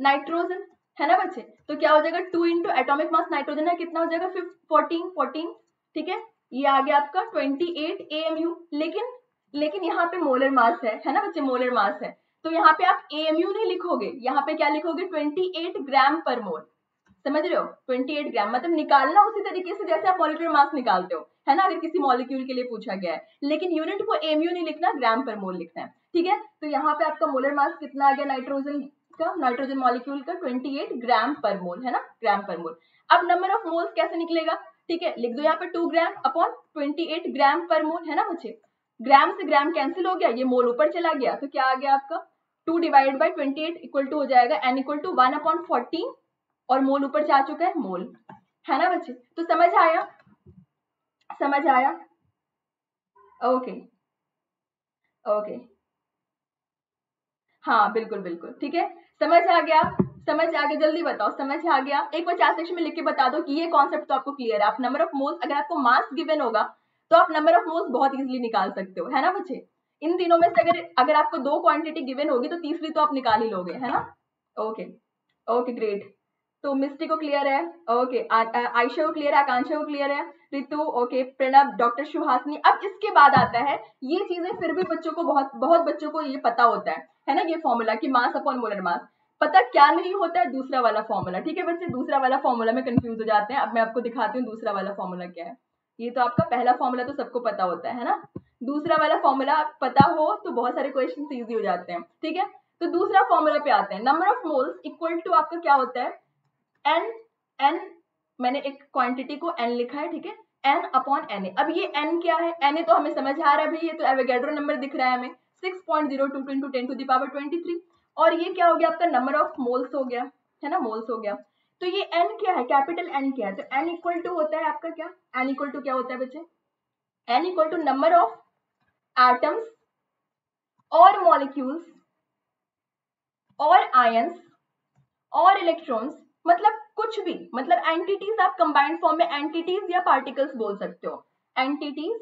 nitrogen है ना बच्चे? तो क्या हो जाएगा? Two into atomic mass nitrogen है, कितना हो जाएगा? फोर्टीन फोर्टीन ठीक है? ये आ गया आपका ट्वेंटी एट एएमयू लेकिन लेकिन यहाँ पे मोलर मास है है ना बच्चे? मोलर मास है। तो यहाँ पे आप एएमयू नहीं लिखोगे। यहाँ पे क्या लिखोगे? ट्वेंटी एट ग्राम पर मोल समझ रहे हो? ट्वेंटी एट ग्राम मतलब निकालना उसी तरीके से जैसे आप मॉलिक्यूलर मास निकालते हो। है ना? अगर किसी मॉलिक्यूल के लिए पूछा गया है। लेकिन यूनिट को एमयू नहीं लिखना ग्राम पर मोल लिखना है। ठीक है? तो यहाँ पे आपका मोलर मास कितना आ गया? नाइट्रोजन का नाइट्रोजन मॉलिक्यूल का 28 ग्राम पर मोल है ना? ग्राम पर मोल अब नंबर ऑफ़ मोल्स कैसे निकलेगा? ठीक है? लिख दो यहाँ पे टू ग्राम अपॉन 28 ग्राम पर मोल है ना बच्चे? ग्राम से ग्राम कैंसिल हो गया, ये मोल ऊपर चला गया तो क्या आ गया आपका? Two divide by twenty eight equal to हो जाएगा N equal to one upon fourteen और मोल ऊपर जा चुका है मोल है ना बच्चे? तो समझ आया? समझ आया? ओके ओके हाँ बिल्कुल बिल्कुल. ठीक है? समझ आ गया? समझ आ गया? जल्दी बताओ, समझ आ गया? एक बार चार सेक्शन में लिख के बता दो कि ये कॉन्सेप्ट तो आपको क्लियर है। आप नंबर ऑफ़ मोल्स अगर आपको मास गिवन होगा तो आप नंबर ऑफ़ मोल्स बहुत इजीली निकाल सकते हो, है ना बच्चे? इन तीनों में से अगर अगर आपको दो क्वांटिटी गिवन होगी तो तीसरी तो आप निकाल ही लोगे, है ना? ओके ओके ग्रेट तो मिस्टी को क्लियर है ओके आयशा को क्लियर है, आकांक्षा को क्लियर है, रितु ओके प्रणब डॉक्टर सुहासनी, अब इसके बाद आता है, ये चीज़ें फिर भी बच्चों को बहुत बहुत बच्चों को ये पता होता है है ना, ये फॉर्मूला कि मास अपॉन मोलर मास पता क्या नहीं होता है, दूसरा वाला फॉर्मूला ठीक है बच्चे? दूसरा वाला फॉर्मूला में कंफ्यूज हो जाते हैं, अब मैं आपको दिखाती हूँ दूसरा वाला फॉर्मूला क्या है. ये तो आपका पहला फॉर्मूला तो सबको पता होता है ना? दूसरा वाला फॉर्मूला पता हो तो बहुत सारे क्वेश्चन ईजी हो जाते हैं, ठीक है? तो दूसरा फॉर्मूला पे आते हैं। Number of moles equal to आपका क्या होता है? एन एन मैंने एक क्वांटिटी को एन लिखा है, ठीक है? एन अपॉन एन ए अब ये एन क्या है? एन ए तो हमें समझ आ रहा है भाई, ये तो एवेगेड्रो नंबर दिख रहा है हमें। Six point zero two into ten to the power twenty three और ये क्या हो गया? आपका नंबर ऑफ़ मोल्स हो गया, है ना? मोल्स हो गया। तो ये एन क्या है? कैपिटल एन क्या है? तो एन इक्वल टू होता है आपका क्या? एन इक्वल टू क्या होता है बच्चे? N equal to number of atoms और मॉलिक्यूल्स और आयंस और इलेक्ट्रॉन्स मतलब कुछ भी मतलब एंटिटीज आप कंबाइंड फॉर्म में एंटिटीज या पार्टिकल्स बोल सकते हो। एंटिटीज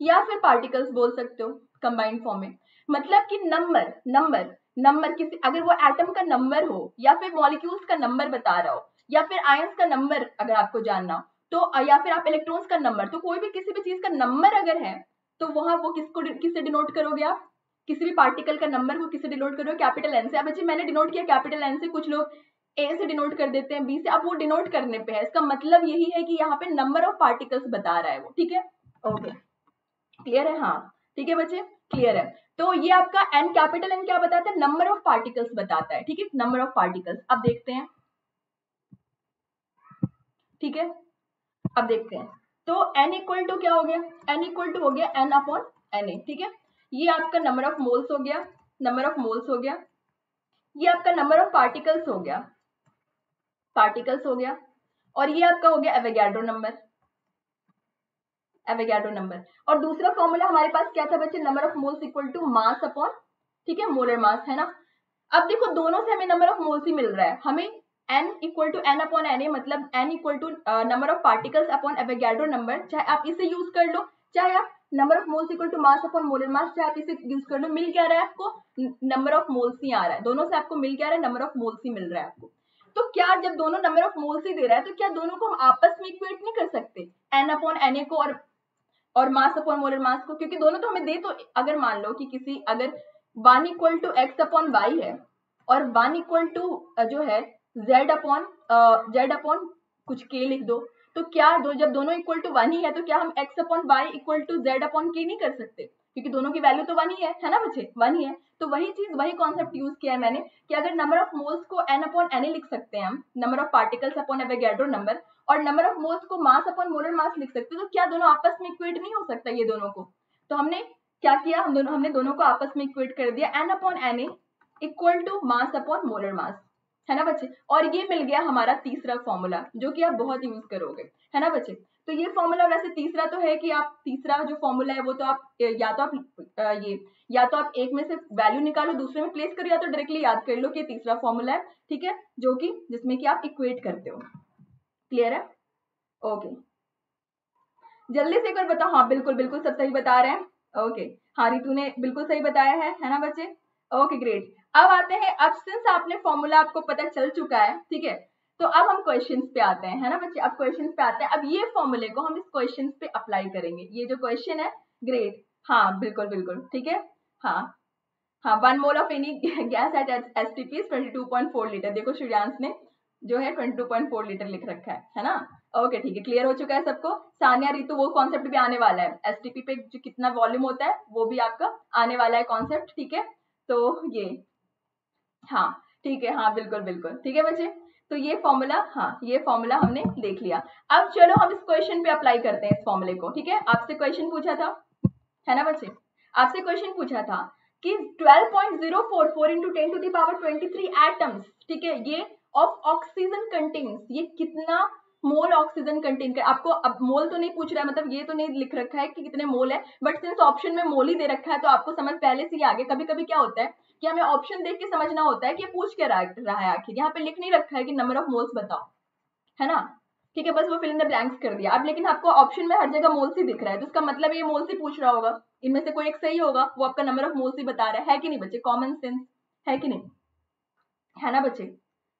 या फिर पार्टिकल्स बोल सकते हो कंबाइंड फॉर्म में। मतलब कि नंबर नंबर नंबर किसी अगर वो एटम का नंबर हो या फिर मॉलिक्यूल्स का नंबर बता रहा हो या फिर आयंस का नंबर अगर आपको जानना तो या फिर आप इलेक्ट्रॉन्स का नंबर तो कोई भी किसी भी चीज़ का नंबर अगर है तो वहाँ वो किसको किससे डिनोट करोगे आप? किसी भी पार्टिकल का नंबर को किससे डिनोट करोगे? कैपिटल एन से। अब बच्चे मैंने डिनोट किया कैपिटल एन से कुछ लोग ए से डिनोट कर देते हैं बी से। अब वो डिनोट करने पे है। इसका मतलब यही है कि यहाँ पे नंबर ऑफ़ पार्टिकल्स बता रहा है वो। ठीक है? ओके क्लियर है? हाँ। ठीक है बच्चे? क्लियर है। तो ये आपका एन कैपिटल एन क्या बताता है? नंबर ऑफ़ पार्टिकल्स बताता है, ठीक है? नंबर ऑफ़ पार्टिकल्स अब देखते हैं। ठीक है? अब देखते हैं। तो एन इक्वल टू क्या हो गया? एन इक्वल टू हो गया एन अपॉन एन ए ठीक है? ये आपका नंबर ऑफ़ मोल्स हो गया। नंबर ऑफ़ मोल्स हो गया। ये आपका नंबर ऑफ़ पार्टिकल्स हो गया। पार्टिकल्स हो गया। और ये आपका हो गया एवेगैड्रो नंबर एवेगैड्रो नंबर और दूसरा फॉर्मूला हमारे पास क्या था बच्चे? Number of moles equal to mass upon ठीक है? मोलर मास है ना? अब देखो, दोनों से हमें नंबर ऑफ़ मोल्स ही मिल रहा है। हमें n equal to N upon N A मतलब n equal to number of particles upon Avogadro number चाहे आप इसे यूज़ कर लो, चाहे आप number of moles equal to mass upon molar mass चाहे आप इसे यूज़ कर लो, मिल क्या रहा है आपको? नंबर ऑफ़ मोल्स ही आ रहा है। दोनों से आपको मिल क्या रहा है? नंबर ऑफ़ मोल्स ही मिल रहा है आपको। तो क्या जब दोनों नंबर ऑफ़ मोल्स ही दे रहा है तो क्या दोनों को हम आपस में इक्वेट नहीं कर सकते? एन अपॉन एन ए को और और मास अपॉन मोलर मास को क्योंकि दोनों तो हमें दे तो अगर मान लो कि किसी, अगर one equal to X upon Y है, और वन इक्वल टू जो है जेड अपॉन जेड अपॉन कुछ के लिख दो तो क्या दो, जब दोनों इक्वल टू वन ही है तो क्या हम X upon Y equal to Z upon के नहीं कर सकते? क्योंकि दोनों की वैल्यू तो वन ही है है ना बच्चे? वन ही है। तो वही चीज़, वही कॉन्सेप्ट यूज़ किया है मैंने कि अगर नंबर ऑफ़ मोल्स को एन अपॉन एन लिख सकते हैं हम number of particles upon Avogadro number और नंबर ऑफ़ मोल्स को मास अपॉन मोलर मास लिख सकते हो तो क्या दोनों आपस में इक्वेट नहीं हो सकता ये दोनों को? तो हमने क्या किया? हम दोनों, हमने दोनों को आपस में इक्वेट कर दिया। N upon N equal to mass upon molar mass है ना बच्चे? और ये मिल गया हमारा तीसरा फॉर्मूला जो कि आप बहुत यूज़ करोगे। है ना बच्चे? तो ये फॉर्मूला वैसे तीसरा तो है कि आप तीसरा जो फॉर्मूला है वो तो आप, या तो आप ये, या तो आप एक में से वैल्यू निकालो, दूसरे में प्लेस करो, या तो डायरेक्टली याद कर लो कि तीसरा फॉर्मूला है, ठीक है? जो कि, जिसमें कि आप इक्वेट करते हो। क्लियर है? ओके जल्दी से एक बार बताओ। हाँ बिल्कुल बिल्कुल, सब सही बता रहे हैं। ओके हाँ रितु ने बिल्कुल सही बताया है है ना बच्चे? ओके ग्रेट अब आते हैं। अब सिंस आपने फॉर्मूला आपको पता चल चुका है, ठीक है? तो अब हम क्वेश्चंस पे आते हैं, है ना बच्चे? अब क्वेश्चंस पे आते हैं। अब ये फॉर्मूले को हम इस क्वेश्चंस पे अप्लाई करेंगे। ये जो क्वेश्चन है ग्रेट हाँ बिल्कुल बिल्कुल, ठीक है? हाँ। हाँ one mole of any gas at S T P twenty two point four litre देखो श्रीयांश ने जो है twenty two point four litre लिख रखा है है ना? ओके ठीक है क्लियर हो चुका है सबको? सानिया रितु, वो कॉन्सेप्ट भी आने वाला है। एस टी पी जो कितना वॉल्यूम होता है, वो भी आपका आने वाला है कॉन्सेप्ट ठीक है? तो ये हाँ ठीक है हाँ बिल्कुल बिल्कुल, ठीक है बच्चे? तो ये फॉर्मूला हाँ ये फॉर्मूला हमने देख लिया। अब चलो हम इस क्वेश्चन पे अप्लाई करते हैं इस फॉर्मूले को, ठीक है? आपसे क्वेश्चन पूछा था, है ना बच्चे? आपसे क्वेश्चन पूछा था कि 12.044 four into ten to the power twenty three atoms ठीक है? ये ऑफ़ ऑक्सीजन कंटेन्स ये कितना मोल ऑक्सीजन कंटेन कर, आपको अब मोल तो नहीं पूछ रहा है मतलब ये तो नहीं लिख रखा है कि कितने मोल है बट सिंस ऑप्शन में मोल ही दे रखा है तो आपको समझ पहले से ही आगे कभी कभी क्या होता है कि हमें ऑप्शन देख के समझना होता है कि पूछ के रहा है आखिर, यहाँ पे लिख नहीं रखा है कि नंबर ऑफ़ मोल्स बताओ, है ना? ठीक है, बस वो फिल इन द ब्लैंक्स कर दिया। अब लेकिन आपको ऑप्शन में हर जगह मोल्स ही दिख रहा है तो इसका मतलब ये मोल्स ही पूछ रहा होगा, इनमें से कोई एक सही होगा, वो आपका नंबर ऑफ़ मोल्स ही बता रहा है कि नहीं बच्चे? कॉमन सेंस है कि नहीं? है ना बच्चे?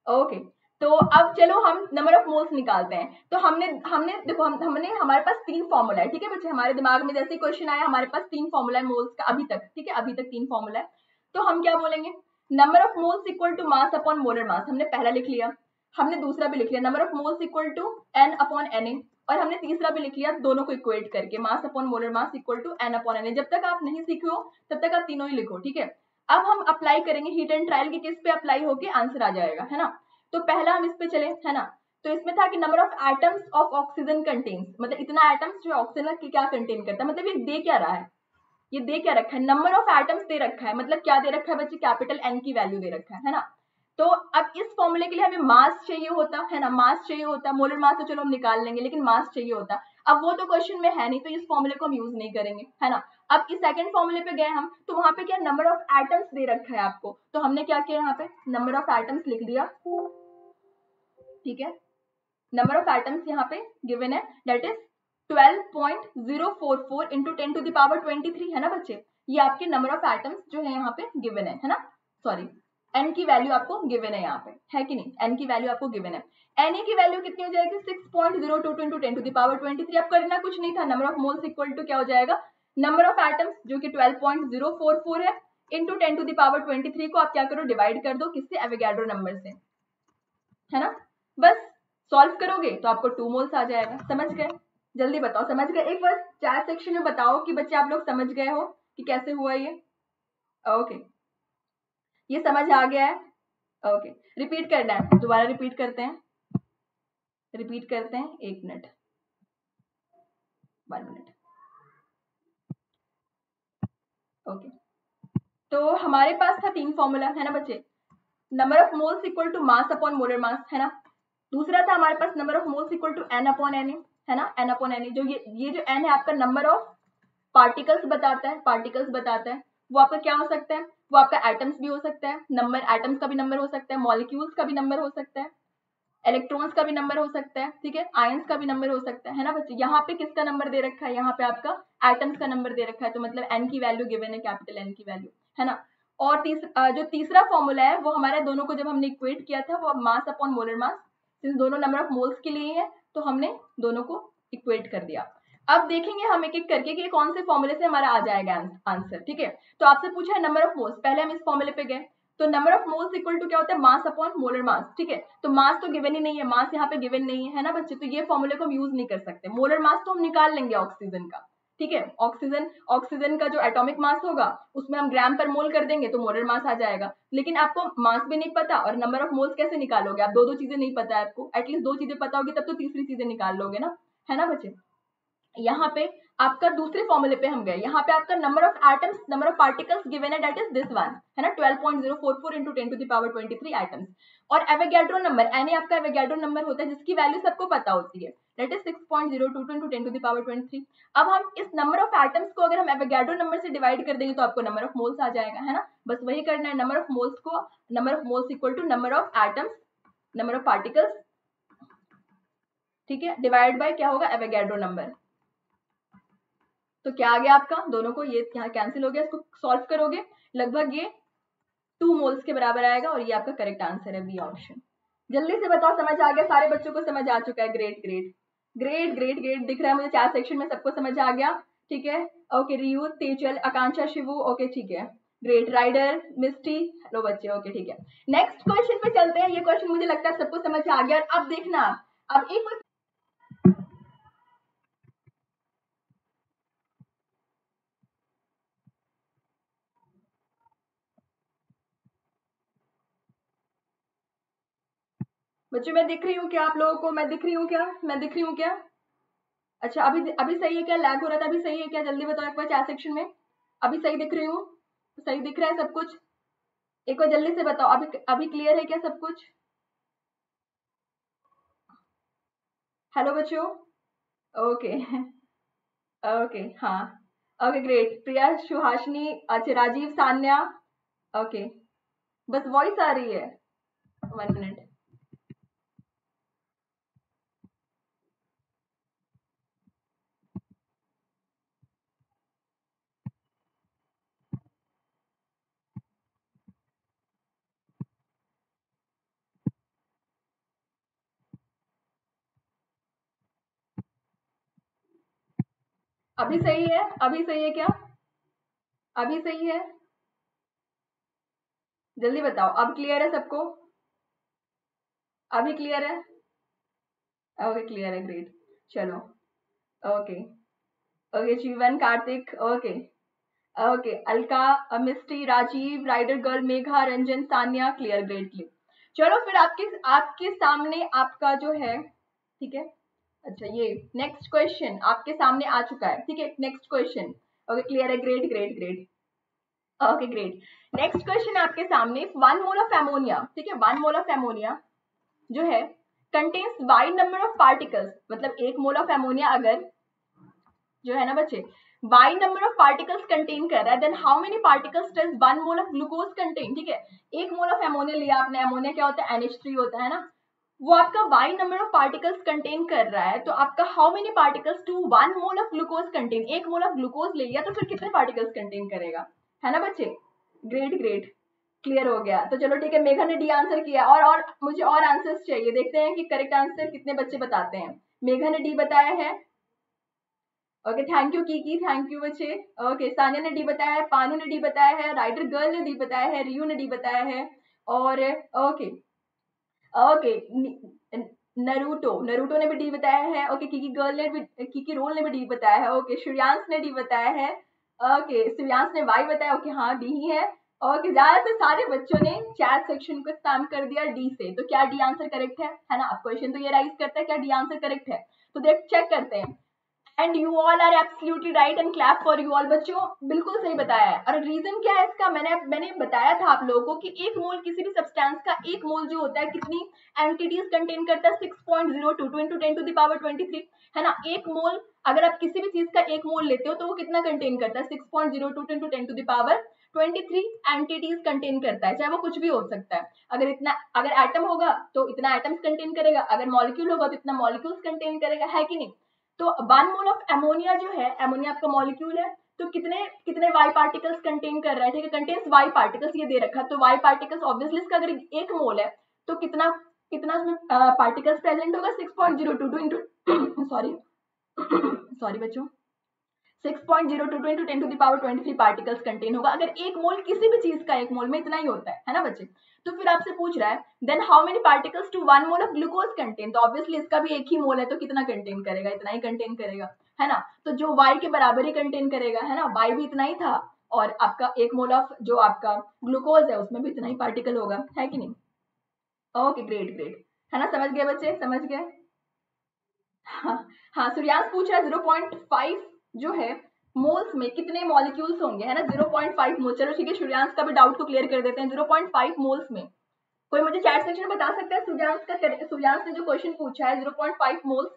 ओके तो अब चलो हम नंबर ऑफ़ मोल्स निकालते हैं। तो हमने हमने, देखो हम, हमने, हमारे पास तीन फॉर्मूला है, ठीक है बच्चे? हमारे दिमाग में जैसे क्वेश्चन आया, हमारे पास तीन फॉर्मूला है मोल्स का अभी तक, ठीक है? अभी तक तीन फॉर्मूला है। तो हम क्या बोलेंगे? Number of moles equal to mass upon molar mass हमने पहला लिख लिया, हमने दूसरा भी लिख लिया। Number of moles equal to N upon N A और हमने तीसरा भी लिख लिया, दोनों को इक्वेट करके। Mass upon molar mass equal to N upon N A जब तक आप नहीं सीखे तब तक आप तीनों ही लिखो, ठीक है? अब हम अप्लाई करेंगे हीट एंड ट्रायल की किस पे अप्लाई होके आंसर आ जाएगा, है ना? तो पहला हम इस पे चले, है ना? तो इसमें था कि number of atoms of oxygen contains मतलब इतना एटम्स जो ऑक्सीजन क्या कंटेन करता है? मतलब ये दे क्या रहा है? ये दे क्या रखा है? नंबर ऑफ़ एटम्स दे रखा है मतलब क्या दे रखा है बच्चे? कैपिटल एन की वैल्यू दे रखा है है ना? तो अब इस फॉर्मूले के लिए हमें मास चाहिए होता, है ना? मास चाहिए होता मोलर मास तो चलो हम निकाल लेंगे, लेकिन मास चाहिए होता। अब वो तो क्वेश्चन में है नहीं तो इस फॉर्मूले को हम यूज़ नहीं करेंगे, है ना? अब इस सेकंड फॉर्मूले पे गए हम तो वहाँ पे क्या नंबर ऑफ़ एटम्स दे रखा है आपको? तो हमने क्या किया यहाँ पे? नंबर ऑफ़ एटम्स लिख दिया। ठीक है? नंबर ऑफ़ एटम्स यहाँ पे गिवन है। That is 12.044 into ten to the power twenty है ना बच्चे? ये आपके नंबर ऑफ़ एटम्स जो है यहाँ पे गिवन है है ना? सॉरी एन की वैल्यू आपको गिवन है यहाँ पे। है कि नहीं? एन की वैल्यू आपको गिवन है। एन की वैल्यू कितनी हो जाएगी? Six point zero two two into ten to the power twenty three अब करना कुछ नहीं था। Number of moles equal to क्या हो जाएगा? नंबर ऑफ़ एटम्स जो कि 12.044 है into ten to the power twenty three को आप क्या करो डिवाइड कर दो, किससे? एवेगैड्रो नंबर से। है ना? बस सॉल्व करोगे तो आपको टू मोल्स आ जाएगा। समझ गए? जल्दी बताओ, समझ गए? एक बार चार सेक्शन में बताओ कि बच्चे आप लोग समझ गए हो कि कैसे हुआ ये। ओके ये समझ आ गया है? ओके रिपीट करना है। दोबारा रिपीट करते हैं। रिपीट करते हैं। एक मिनट वन मिनट ओके तो हमारे पास था तीन फॉर्मूला है ना बच्चे? Number of moles equal to mass upon molar mass है ना? दूसरा था हमारे पास number of moles equal to N upon N है ना? एन अपॉन एन जो ये ये जो एन है आपका नंबर ऑफ़ पार्टिकल्स बताता है पार्टिकल्स बताता है। वो आपका क्या हो सकता है? वो आपका एटम्स भी हो सकता है। नंबर एटम्स का भी नंबर हो सकता है। मॉलिक्यूल्स का भी नंबर हो सकता है। इलेक्ट्रॉन्स का भी नंबर हो सकता है ठीक है? आयंस का भी नंबर हो सकता है है ना बच्चे? यहाँ पे किसका नंबर दे रखा है? यहाँ पे आपका एटम्स का नंबर दे रखा है तो मतलब एन की वैल्यू गिवन है कैपिटल एन की वैल्यू है ना? और तीस, जो तीसरा फॉर्मूला है वो हमारे दोनों को जब हमने इक्वेट किया था वो mass upon molar mass since दोनों नंबर ऑफ़ मोल्स के लिए है तो हमने दोनों को इक्वेट कर दिया। अब देखेंगे हम एक एक करके कि कौन से फॉर्मूले से हमारा आ जाएगा आंसर ठीक है? तो आपसे पूछा है नंबर ऑफ़ मोल्स पहले हम इस फॉर्मूले पे गए। तो number of moles equal to क्या होता है? मास अपॉन मोलर मास ठीक है? तो मास तो गिवन ही नहीं है मास यहाँ पे गिवन नहीं है ना बच्चे? तो ये फॉर्मूले को हम यूज़ नहीं कर सकते। मोलर मास तो हम निकाल लेंगे ऑक्सीजन का, ठीक है? ऑक्सीजन ऑक्सीजन का जो एटॉमिक मास होगा, उसमें हम ग्राम पर मोल कर देंगे तो मोलर मास आ जाएगा। लेकिन आपको मास भी नहीं पता, और नंबर ऑफ़ मोल्स कैसे निकालोगे? आप दो दो चीज़ें नहीं पता है आपको। एटलीस्ट दो चीज़ें पता होगी, तब तो तीसरी चीज़ें निकाल लोगे ना, है ना बच्चे? यहाँ पे आपका दूसरे फॉर्मूले पे हम गए। यहाँ पे आपका number of atoms number of particles given है दैट इज़ दिस वन है ना? 12.044 into 10 to the power 23 atoms और एवेगैड्रो नंबर एन आपका एवेगैड्रो नंबर होता है, जिसकी वैल्यू सबको पता होती है। That is 6.022 into 10 to the power 23 अब हम इस नंबर ऑफ़ एटम्स को अगर हम एवेगैड्रो नंबर से डिवाइड कर देंगे तो आपको नंबर ऑफ़ मोल्स आ जाएगा, है ना? बस वही करना है नंबर ऑफ़ मोल्स को number of moles equal to number of atoms number of particles ठीक है? डिवाइड बाय क्या होगा? एवेगैड्रो नंबर तो क्या आ गया आपका? दोनों को ये यहाँ कैंसिल हो गया, इसको सॉल्व करोगे? लगभग ये टू मोल्स के बराबर आएगा और ये आपका करेक्ट आंसर है बी ऑप्शन जल्दी से बताओ, समझ आ गया? सारे बच्चों को समझ आ चुका है. Great great great great great दिख रहा है मुझे. चार सेक्शन में सबको समझ आ गया. ठीक है? ओके रियू तेजल आकांक्षा शिवू ओके ठीक है. ग्रेट राइडर मिस्टी हेलो बच्चे ओके ठीक है. नेक्स्ट क्वेश्चन पे चलते हैं. ये क्वेश्चन मुझे लगता है सबको समझ आ गया. और अब देखना. अब एक बच्चों, मैं दिख रही हूँ क्या आप लोगों को? मैं दिख रही हूँ क्या? मैं दिख रही हूँ क्या? अच्छा अभी अभी सही है क्या? लैग हो रहा था, अभी सही है क्या? जल्दी बताओ एक बार चार सेक्शन में। अभी सही दिख रही हूँ? सही दिख रहा है सब कुछ? एक बार जल्दी से बताओ, अभी अभी क्लियर है क्या सब कुछ? हेलो बच्चों? ओके ओके हाँ। ओके ग्रेट प्रिया सुहाशनी अच्छा राजीव, सान्या। ओके बस वॉइस आ रही है। वन मिनट अभी सही है? अभी सही है क्या? अभी सही है? जल्दी बताओ। अब क्लियर है सबको? अभी क्लियर है? ओके क्लियर है ग्रेट चलो। Okay okay Jeevan Kartik okay okay Alka Misty Rajiv Rider girl Megha, Ranjan, Saniya clear great clear चलो, फिर आपके आपके सामने आपका जो है, ठीक है? अच्छा ये नेक्स्ट क्वेश्चन आपके सामने आ चुका है। ठीक है नेक्स्ट क्वेश्चन ओके क्लियर है? Great great great okay great next question आपके सामने वन मोल ऑफ़ एमोनिया ठीक है वन मोल ऑफ़ एमोनिया जो है contains Y number of particles मतलब एक मोल ऑफ़ एमोनिया अगर जो है ना बच्चे Y number of particles contain कर रहा है then how many particles does one mole of glucose contain ठीक है, एक मोल ऑफ़ एमोनिया लिया आपने एमोनिया क्या होता है? NH3 होता है ना? वो आपका Y number of particles contain कर रहा है तो आपका how many particles to one mole of glucose contain एक मोल ऑफ़ ग्लूकोज ले लिया तो फिर कितने पार्टिकल्स कंटेन करेगा? है ना बच्चे? ग्रेट ग्रेट क्लियर हो गया। तो चलो ठीक है, मेघा ने डी आंसर किया और और मुझे और आंसर्स चाहिए। देखते हैं कि करेक्ट आंसर कितने बच्चे बताते हैं। मेघा ने डी बताया है। ओके थैंक यू की थैंक यू बच्चे। ओके सानिया ने डी बताया है, पानू ने डी बताया है राइडर गर्ल ने डी बताया है, रियू ने डी बताया है। और ओके ओके नरूटो नरूटो ने भी डी बताया है। ओके किकी गर्ल ने भी किकी रोल ने भी डी बताया है। ओके श्रेयांश ने डी बताया है। ओके श्रेयांश ने वाई बताया। ओके हाँ डी ही है। ओके ज़्यादातर सारे बच्चों ने चैट सेक्शन को स्टैम कर दिया डी से। तो क्या डी आंसर करेक्ट है? है ना? अब क्वेश्चन तो ये राइज करता है, क्या डी आंसर करेक्ट है? तो देख चेक करते हैं। And you all are absolutely right and clap for you all बच्चों, बिल्कुल सही बताया है। और रीजन क्या है इसका? मैंने मैंने बताया था आप लोगों को कि एक मोल किसी भी सब्सटेंस का, एक मोल जो होता है, कितनी एंटिटीज कंटेन करता है? Six point zero two two into ten to the power twenty three है ना? एक मोल अगर आप किसी भी चीज़ का एक मोल लेते हो तो वो कितना कंटेन करता है? Six point zero two into ten to the power twenty three entities contain करता है, चाहे वो कुछ भी हो सकता है। अगर इतना, अगर एटम होगा तो इतना एटम्स कंटेन करेगा। अगर मॉलिक्यूल होगा तो इतना मॉलिक्यूल्स कंटेन करेगा। है कि नहीं? तो वन मोल ऑफ़ एमोनिया जो है एमोनिया आपका मॉलिक्यूल है तो कितने कितने वाई पार्टिकल्स कंटेन कर रहा है? ठीक है कंटेन्स वाई पार्टिकल्स ये दे रखा तो वाई पार्टिकल्स ऑब्वियसली इसका अगर एक मोल है तो कितना कितना उसमें पार्टिकल्स प्रेजेंट होगा? Six point zero two two into sorry sorry बच्चों। 6.02 into 10 to the power 23 particles contain होगा। अगर एक मोल किसी भी चीज़ का एक मोल में इतना ही होता है है ना बच्चे? तो फिर आपसे पूछ रहा है then how many particles to one mole of glucose contain तो ऑब्वियसली इसका भी एक ही मोल है तो कितना कंटेन करेगा? इतना ही कंटेन करेगा, है ना? तो जो वाई के बराबर ही कंटेन करेगा, है ना? वाई भी इतना ही था, और आपका एक मोल ऑफ़ जो आपका ग्लूकोज है, उसमें भी इतना ही पार्टिकल होगा, है कि नहीं? ओके ग्रेट ग्रेट है ना? समझ गए बच्चे? समझ गए? हाँ हाँ सूर्यांश पूछ रहा है ज़ीरो पॉइंट फाइव जो है मोल्स में कितने मॉलिक्यूल्स होंगे, है ना? 0.5 मोल चलो ठीक है सूर्यांश का भी डाउट को क्लियर कर देते हैं। 0.5 मोल्स में। कोई मुझे चैट सेक्शन में बता सकता है सूर्यांश का सूर्यांश ने जो क्वेश्चन पूछा है 0.5 मोल्स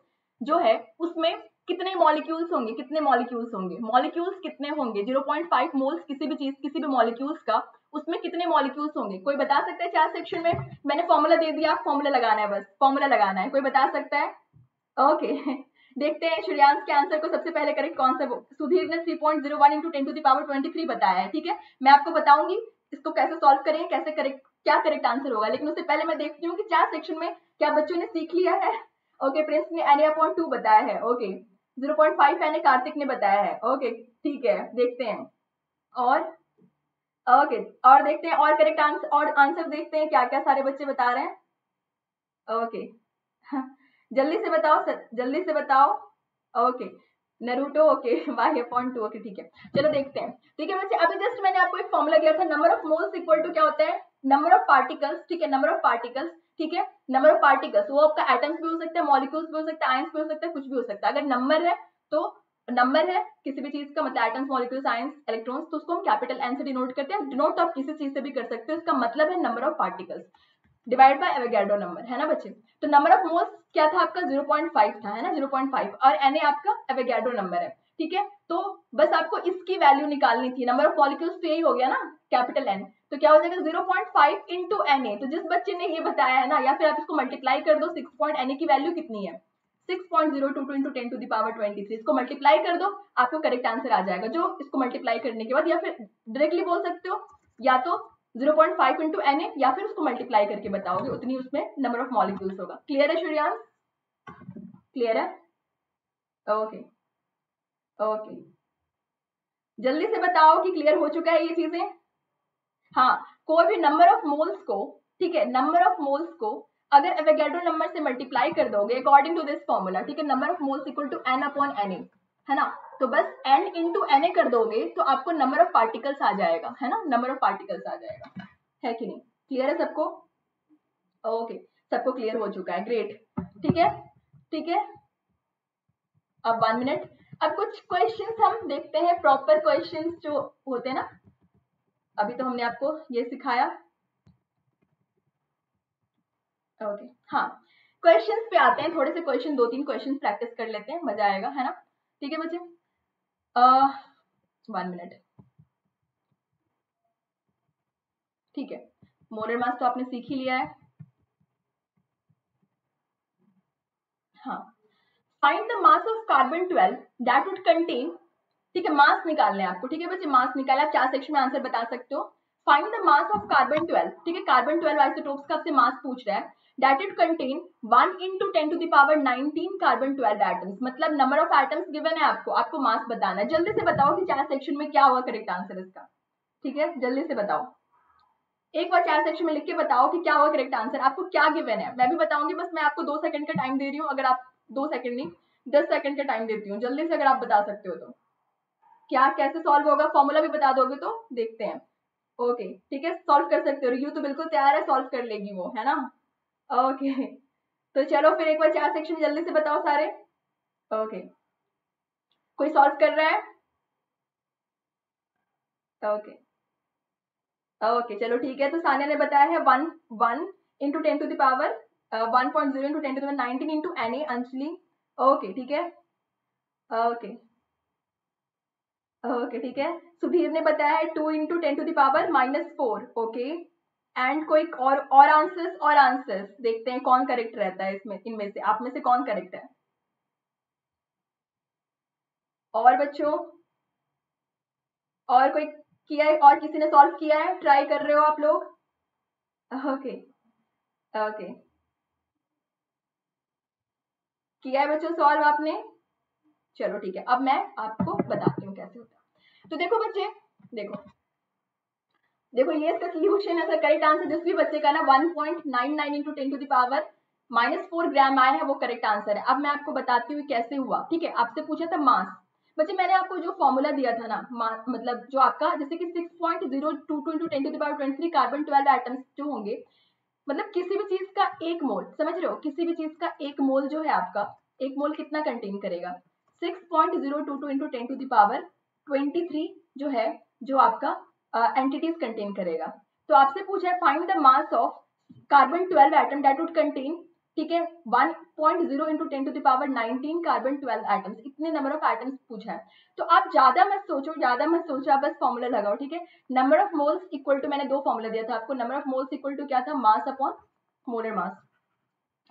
जो है, उसमें कितने मॉलिक्यूल्स होंगे? कितने मॉलिक्यूल्स होंगे? मॉलिक्यूल्स कितने होंगे? 0.5 मोल्स किसी भी चीज़, किसी भी मॉलिक्यूल्स का, उसमें कितने मॉलिक्यूल्स होंगे? कोई बता सकता है चैट सेक्शन में? मैंने फॉर्मूला दे दिया आप फॉर्मूला लगाना है बस फॉर्मूला लगाना है। कोई बता सकता है? ओके. देखते हैं श्रेयांश के आंसर को सबसे पहले करेक्ट कौन सा सुधीर ने 3.01 point zero one into ten to the power twenty बताया है, ठीक है? मैं आपको बताऊँगी इसको कैसे सॉल्व करें, कैसे करेक्ट क्या करेक्ट आंसर होगा, लेकिन उससे पहले मैं देखती हूँ कि चार सेक्शन में क्या बच्चों ने सीख लिया है। ओके प्रिंस ने एन अपॉइंट टू बताया है okay zero point five N Kartik ने बताया है ओके ठीक है, देखते हैं। और ओके और देखते हैं, और करेक्ट आंसर और आंसर देखते हैं क्या क्या सारे बच्चे बता रहे हैं। ओके जल्दी से बताओ सर, जल्दी से बताओ। Okay Naruto okay Y upon two okay ठीक है। चलो देखते हैं। ठीक है बच्चे, अभी जस्ट मैंने आपको एक फॉर्मूला दिया था number of moles equal to क्या होता है? नंबर ऑफ़ पार्टिकल्स ठीक है नंबर ऑफ़ पार्टिकल्स ठीक है? नंबर ऑफ़ पार्टिकल्स वो आपका एटम्स भी हो सकता है मॉलिक्यूल्स भी हो सकता है आयंस भी हो सकता है, कुछ भी हो सकता है। अगर नंबर है तो नंबर है किसी भी चीज़ का मतलब एटम्स मॉलिक्यूल्स आयंस इलेक्ट्रॉन्स तो उसको हम कैपिटल एन से डिनोट करते हैं। डिनोट आप किसी चीज़ से भी कर सकते हो, इसका मतलब है number of particles divide by Avogadro number है ना बच्चे? तो नंबर ऑफ़ मोल्स क्या था आपका? 0.5 था, है ना? 0.5 और एन आपका एवोगैड्रो नंबर है, ठीक है? तो बस आपको इसकी वैल्यू निकालनी थी। नंबर ऑफ़ मॉलिक्यूल्स तो यही हो गया ना कैपिटल एन तो क्या हो जाएगा? 0.5 point five into N A तो जिस बच्चे ने ये बताया है ना, या फिर आप इसको मल्टीप्लाई कर दो सिक्स पॉइंट एन ए की वैल्यू कितनी है? Six point zero two two into ten to the power twenty three इसको मल्टीप्लाई कर दो, आपको करेक्ट आंसर आ जाएगा। जो इसको मल्टीप्लाई करने के बाद, या फिर डायरेक्टली बोल सकते हो, या तो 0.5 point five into N A या फिर उसको मल्टीप्लाई करके बताओगे, उतनी उसमें नंबर ऑफ़ मॉलिक्यूल्स होगा। क्लियर है, श्रेयांश? क्लियर है? ओके ओके जल्दी से बताओ कि क्लियर हो चुका है ये चीज़ें। हाँ कोई भी नंबर ऑफ़ मोल्स को, ठीक है नंबर ऑफ़ मोल्स को अगर एवेगेड्रो नंबर से मल्टीप्लाई कर दोगे अकॉर्डिंग टू दिस फॉर्मूला ठीक है number of moles equal to N upon N A है ना? तो बस n इंटू एन ए कर दोगे तो आपको नंबर ऑफ़ पार्टिकल्स आ जाएगा, है ना? नंबर ऑफ़ पार्टिकल्स आ जाएगा। है कि नहीं? क्लियर है सबको? ओके सबको क्लियर हो चुका है। ग्रेट ठीक है? ठीक है? अब वन मिनट अब कुछ क्वेश्चंस हम देखते हैं प्रॉपर क्वेश्चंस जो होते हैं ना। अभी तो हमने आपको ये सिखाया। ओके हाँ। क्वेश्चंस पे आते हैं, थोड़े से क्वेश्चन दो तीन क्वेश्चन प्रैक्टिस कर लेते हैं, मज़ा आएगा, है ना? ठीक है बच्चे? वन मिनट ठीक है। मोलर मास तो आपने सीख ही लिया है। हाँ। Find the mass of carbon twelve that would contain ठीक है मास निकालना है आपको। ठीक है, बच्चे मास निकाला, आप चार सेक्शन में आंसर बता सकते हो? Find the mass of carbon twelve ठीक है कार्बन ट्वेल्व आइसोटोप्स का आपसे मास पूछ रहा है। That it contain 1 into 10 to the power 19 carbon 12 atoms. मतलब नंबर ऑफ़ एटम्स गिवन है आपको। आपको मास बताना जल्दी से बताओ कि चार सेक्शन में क्या होगा करेक्ट आंसर इसका। ठीक है, जल्दी से बताओ। एक बार चार सेक्शन में लिख के बताओ कि क्या होगा करेक्ट आंसर आपको क्या गिवन है? मैं भी बताऊँगी, बस मैं आपको दो सेकंड का टाइम दे रही हूँ। अगर आप, दो सेकंड नहीं, दस सेकंड का टाइम देती हूँ। जल्दी से अगर आप बता सकते हो तो। क्या, कैसे सॉल्व होगा? फॉर्मूला भी बता दोगे तो देखते हैं। ओके ठीक है सॉल्व कर सकते हो यू तो बिल्कुल तैयार है सॉल्व कर लेगी वो, है ना? ओके तो चलो फिर एक बार चार सेक्शन जल्दी से बताओ सारे। ओके कोई सॉल्व कर रहा है? ओके ओके चलो ठीक है तो सानिया ने बताया है one one into ten to the power one point zero into ten to nineteen into N A Anjali. Okay ठीक है? ओके ओके ठीक है। सुधीर ने बताया है two into ten to the power minus four okay and कोई और और आंसर्स और आंसर्स देखते हैं कौन करेक्ट रहता है इसमें, इनमें से। आप में से कौन करेक्ट है? और बच्चों, और कोई किया है, और किसी ने सॉल्व किया है? ट्राई कर रहे हो आप लोग? ओके ओके किया है बच्चों सॉल्व आपने? चलो ठीक है, अब मैं आपको बताती हूँ कैसे होता है। तो देखो बच्चे, देखो। देखो, ये इसका सोल्यूशन है सर करेक्ट आंसर जिस भी बच्चे का ना 1.99 point nine nine into ten to the power minus four gram आया है, वो करेक्ट आंसर है। अब मैं आपको बताती हूँ कैसे हुआ, ठीक है? आपसे पूछा था मास बच्चे, मैंने आपको जो फॉर्मूला दिया था ना मतलब जो आपका, जैसे कि six point zero two two into ten to the power twenty three carbon twelve atoms जो होंगे मतलब किसी भी चीज़ का एक मोल समझ रहे हो? किसी भी चीज़ का एक मोल जो है आपका, एक मोल कितना कंटेन करेगा? Six point zero two two into ten the power twenty three जो है जो आपका एंटिटीज uh, कंटेन करेगा। तो आपसे पूछा है find the mass of carbon 12 atom that would contain ठीक है 1.0 point zero into ten to the power nineteen carbon 12 atoms इतने नंबर ऑफ़ एटम्स पूछा है। तो आप ज़्यादा मत सोचो ज़्यादा मत सोचो आप बस फॉर्मूला लगाओ ठीक है? Number of moles equal to मैंने दो फॉर्मूला दिया था आपको। Number of moles equal to क्या था? मास अपॉन मोलर मास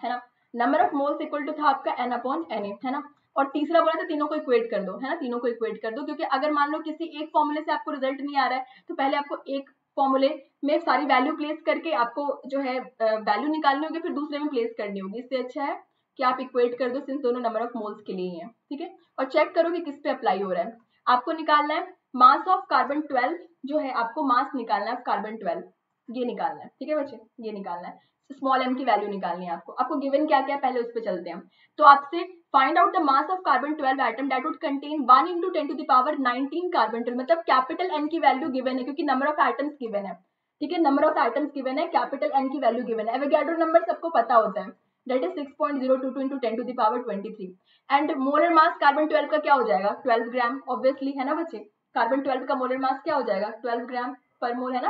है ना? Number of moles equal to था आपका एन अपॉन एन है ना? और तीसरा बोला था, तीनों को इक्वेट कर दो, है ना? तीनों को इक्वेट कर दो, क्योंकि अगर मान लो किसी एक फॉर्मूले से आपको रिज़ल्ट नहीं आ रहा है तो पहले आपको एक फॉर्मूले में सारी वैल्यू प्लेस करके आपको जो है वैल्यू निकालनी होगी, फिर दूसरे में प्लेस करनी होगी। इससे अच्छा है कि आप इक्वेट कर दो सिंस दोनों नंबर ऑफ़ मोल्स के लिए हैं, ठीक है? और चेक करो कि किस पे अप्लाई हो रहा है। आपको निकालना है मास ऑफ़ कार्बन ट्वेल्व जो है आपको मास निकालना है कार्बन ट्वेल्व ये निकालना है, ठीक है बच्चे? ये निकालना है। स्मॉल एम की वैल्यू निकालनी है आपको। आपको गिवन क्या क्या पहले उस पर चलते हैं तो आपसे find out the mass of carbon 12 atom that would contain 1 into 10 to the power 19 carbon 12 मतलब कैपिटल एन की वैल्यू गिवन है, क्योंकि नंबर ऑफ़ एटम्स गिवन है। ठीक है नंबर ऑफ़ एटम्स गिवन है कैपिटल एन की वैल्यू गिवन है। एवोगैड्रो नंबर सबको पता होता है। That is 6.022 into 10 to the power 23 and molar mass carbon 12 का क्या हो जाएगा? 12 ग्राम ऑब्वियसली है ना बच्चे? कार्बन 12 का मोलर मास क्या हो जाएगा? 12 ग्राम पर मोल है ना?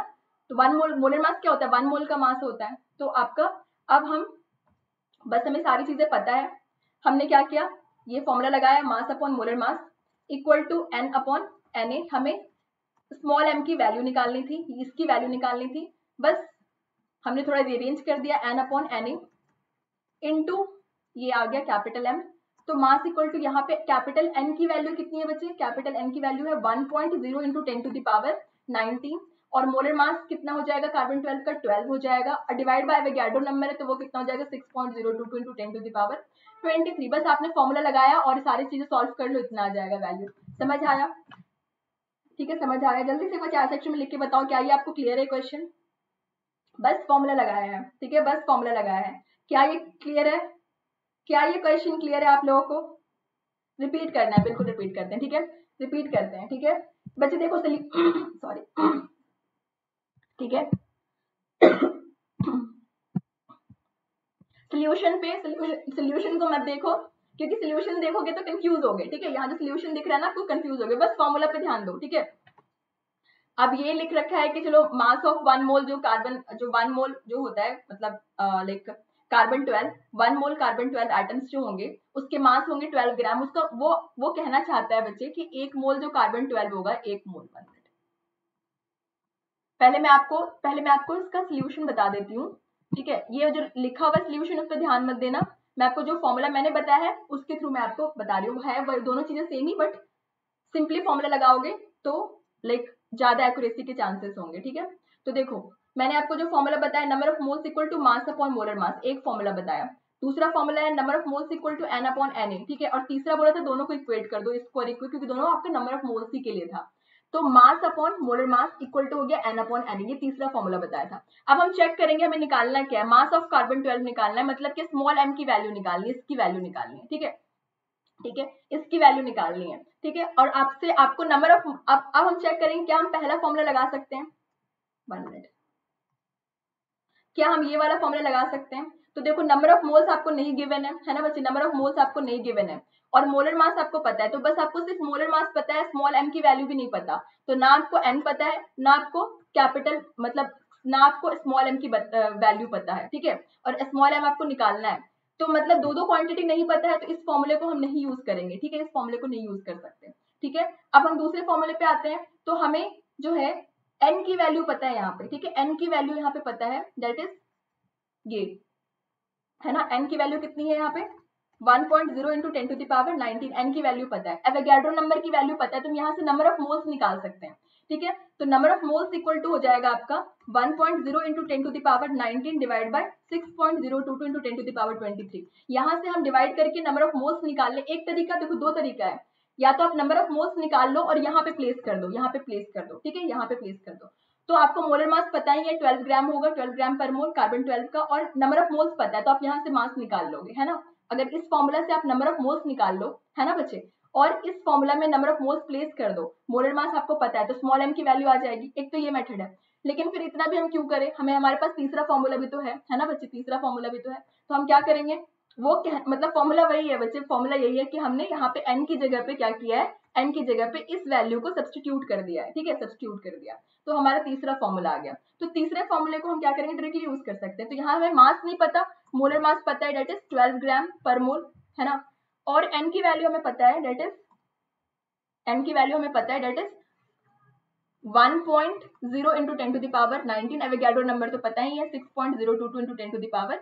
तो वन मोल मोलर मास क्या होता है? वन मोल का मास होता है। तो आपका, अब हम, बस हमें सारी चीज़ें पता है। हमने क्या किया? ये फॉर्मूला लगाया mass upon molar mass equal to N upon N A हमें स्मॉल एम की वैल्यू निकालनी थी, इसकी वैल्यू निकालनी थी। बस हमने थोड़ा रिअरेंज कर दिया N upon N A into ये आ गया कैपिटल एम तो मास इक्वल टू यहाँ पे कैपिटल एन की वैल्यू कितनी है बच्चे? कैपिटल एन की वैल्यू है one point zero into ten to the power nineteen और मोलर मास कितना हो जाएगा? कार्बन ट्वेल्व का ट्वेल्व हो जाएगा। और डिवाइड बाय एवोगैड्रो नंबर है तो वो कितना हो जाएगा? Six point zero two into ten to the power twenty three बस आपने फॉर्मूला लगाया और सारी चीज़ें सॉल्व कर लो, इतना आ जाएगा वैल्यू समझ आया? ठीक है, समझ आ गया जल्दी से कुछ सेक्शन में लिख के बताओ, क्या ये आपको क्लियर है क्वेश्चन बस फॉर्मूला लगाया है। ठीक है, बस फॉर्मूला लगाया है। क्या ये क्लियर है? क्या ये क्वेश्चन क्लियर है आप लोगों को? रिपीट करना है, बिल्कुल रिपीट करते हैं। ठीक है रिपीट करते हैं। ठीक है, बच्चे देखो सॉरी ठीक है? सोल्यूशन पे सोल्यूशन को मत देखो, क्योंकि सोल्यूशन देखोगे तो कंफ्यूज हो ठीक है? यहाँ जो सोल्यूशन दिख रहा है ना, आपको कंफ्यूज हो गए बस फॉर्मूला पे ध्यान दो, ठीक है? अब ये लिख रखा है कि चलो मास ऑफ़ वन मोल जो कार्बन जो वन मोल जो होता है मतलब like carbon twelve one mole carbon twelve atoms जो होंगे, उसके मास होंगे ट्वेल्व ग्राम उसका वो वो कहना चाहता है बच्चे कि एक मोल जो कार्बन ट्वेल्व होगा, एक मोल मिनट पहले मैं आपको, पहले मैं आपको इसका सोल्यूशन बता देती हूँ, ठीक है? ये जो लिखा हुआ सोल्यूशन उस पर ध्यान मत देना। मैं आपको जो फॉर्मूला मैंने बताया है, उसके थ्रू मैं आपको बता रही हूँ। है दोनों चीज़ें सेम ही बट सिंपली फॉर्मूला लगाओगे तो लाइक ज़्यादा एक्यूरेसी के चांसेस होंगे, ठीक है? तो देखो, मैंने आपको जो फॉर्मूला बताया number of moles equal to mass upon molar mass एक फॉर्मूला बताया। दूसरा फॉर्मूला है number of moles equal to N upon N ठीक है? और तीसरा बोला था दोनों को इक्वेट कर दो, इसको क्योंकि दोनों आपके नंबर ऑफ़ मोल्स ही के लिए था। तो mass upon molar mass equal to हो गया एन अपॉन एन ये तीसरा फॉर्मूला बताया था। अब हम चेक करेंगे हमें निकालना क्या है। मास ऑफ़ कार्बन ट्वेल्व निकालना है मतलब कि स्मॉल एम की वैल्यू निकालनी है, इसकी वैल्यू निकालनी है, ठीक है? ठीक है? इसकी वैल्यू निकालनी है, ठीक है? और आपसे आपको नंबर ऑफ़ अब अब हम चेक करेंगे क्या हम पहला फॉर्मूला लगा सकते हैं। वन मिनट क्या हम ये वाला फॉर्मूला लगा सकते हैं? तो देखो नंबर ऑफ़ मोल्स आपको नहीं गिवन है है ना बच्चे? नंबर ऑफ़ मोल्स आपको नहीं गिवन है। और मोलर मास आपको पता है तो बस आपको सिर्फ़ मोलर मास पता है स्मॉल एम की वैल्यू भी नहीं पता। तो ना आपको एन पता है, ना आपको कैपिटल मतलब ना आपको स्मॉल एम की वैल्यू पता है, ठीक है? और स्मॉल एम आपको निकालना है। तो मतलब दो दो क्वांटिटी नहीं पता है तो इस फॉर्मूले को हम नहीं यूज़ करेंगे, ठीक है? इस फॉर्मूले को नहीं यूज़ कर सकते, ठीक है? अब हम दूसरे फॉर्मूले पे आते हैं तो हमें जो है एन की वैल्यू पता है यहाँ पे, ठीक है? एन की वैल्यू यहाँ पे पता है दैट इज़ ये, है ना? एन की वैल्यू कितनी है यहाँ पे? 1.0 point zero into ten to the power nineteen N की वैल्यू पता है। एवेगैड्रो नंबर की वैल्यू पता है, तुम यहाँ से नंबर ऑफ़ मोल्स निकाल सकते हैं। ठीक है? तो number of moles equal to हो जाएगा आपका 1.0 point zero into ten to the power nineteen divide by six point zero two two into ten to the power twenty three. यहाँ से हम डिवाइड करके नंबर ऑफ़ मोल्स निकाल ले। एक तरीका, देखो, दो तरीका है। या तो आप नंबर ऑफ़ मोल्स निकाल लो और यहाँ पे प्लेस कर दो, यहाँ पे प्लेस कर दो। ठीक है? यहाँ पे प्लेस कर दो। तो आपको मोलर मास पता ही है ट्वेल्व ग्राम होगा ट्वेल्व ग्राम पर मोल कार्बन ट्वेल्व का, और नंबर ऑफ़ मोल्स पता है तो आप यहाँ से मास निकाल लोगे, है ना? अगर इस फॉर्मूला से आप नंबर ऑफ़ मोल्स निकाल लो, है ना बच्चे? और इस फॉर्मूला में नंबर ऑफ़ मोल्स प्लेस कर दो। मोलर मास आपको पता है तो स्मॉल एम की वैल्यू आ जाएगी। एक तो ये मेथड है। लेकिन फिर इतना भी हम क्यों करें? हमें हमारे पास तीसरा फॉर्मूला भी तो है है ना बच्चे? तीसरा फॉर्मूला भी तो है। तो हम क्या करेंगे? वो मतलब फॉर्मूला वही है बच्चे फॉर्मूला यही है कि हमने यहाँ पे एन की जगह पे क्या किया है? एन की जगह पे इस वैल्यू को सब्सटीट्यूट कर दिया है। ठीक है? सब्सटीट्यूट कर दिया। तो हमारा तीसरा फॉर्मूला आ गया। तो तीसरे फॉर्मूले को हम क्या करेंगे? डायरेक्टली यूज़ कर सकते हैं। तो यहाँ हमें मास नहीं पता। मोलर मास पता है that is twelve gram per mole है ना? और एन की वैल्यू हमें पता है डेट इज़ एन की वैल्यू हमें पता है that is 1.0 point zero into ten to the power nineteen Avogadro number तो पता ही है 6.022 इंटू टेन टू दावर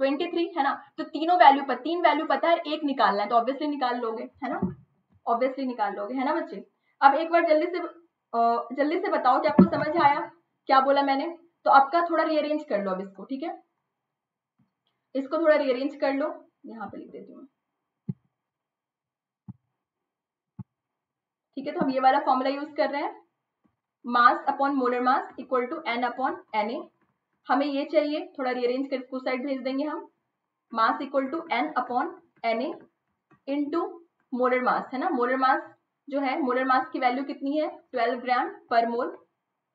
23 है ना? तो तीनों वैल्यू पर तीन वैल्यू पता है एक निकालना है तो ऑब्वियसली निकाल लोगे, है ना? ऑब्वियसली निकाल लोगे है ना बच्चे? अब एक बार जल्दी से जल्दी से बताओ कि आपको समझ आया क्या बोला मैंने? तो आपका थोड़ा रीअरेंज कर लो अब इसको, ठीक है? इसको थोड़ा रीअरेंज कर लो। यहाँ पे लिख देती हूँ ठीक है तो हम ये वाला फॉर्मूला यूज़ कर रहे हैं। Mass upon molar mass equal to N upon N A हमें ये चाहिए, थोड़ा रीअरेंज कर, इसको साइड भेज देंगे हम। Mass equal to N upon N A into molar mass है ना? मोलर मास जो है मोलर मास की वैल्यू कितनी है? 12 ग्राम पर मोल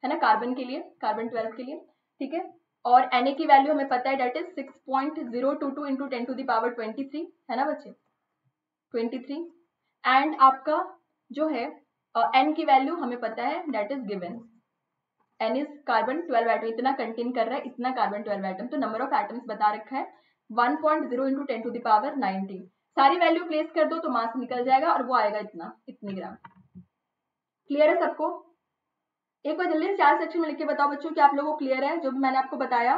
है ना? कार्बन के लिए कार्बन 12 के लिए ठीक है? और Na की वैल्यू हमें पता है that is 6.022 point zero two two into ten to the power twenty है ना बच्चे? 23 एंड आपका जो है एन uh, की वैल्यू हमें पता है that is given N is carbon 12 atom इतना कंटेन कर रहा है इतना कार्बन 12 एटम तो नंबर ऑफ़ एटम्स बता रखा है 1.0 point zero into ten to the power nineteen सारी वैल्यू प्लेस कर दो तो मास निकल जाएगा और वो आएगा इतना, इतने ग्राम क्लियर है सबको? एक बार जल्दी से चार सेक्शन में लिख के बताओ बच्चों कि आप लोगों को क्लियर है, जो भी मैंने आपको बताया।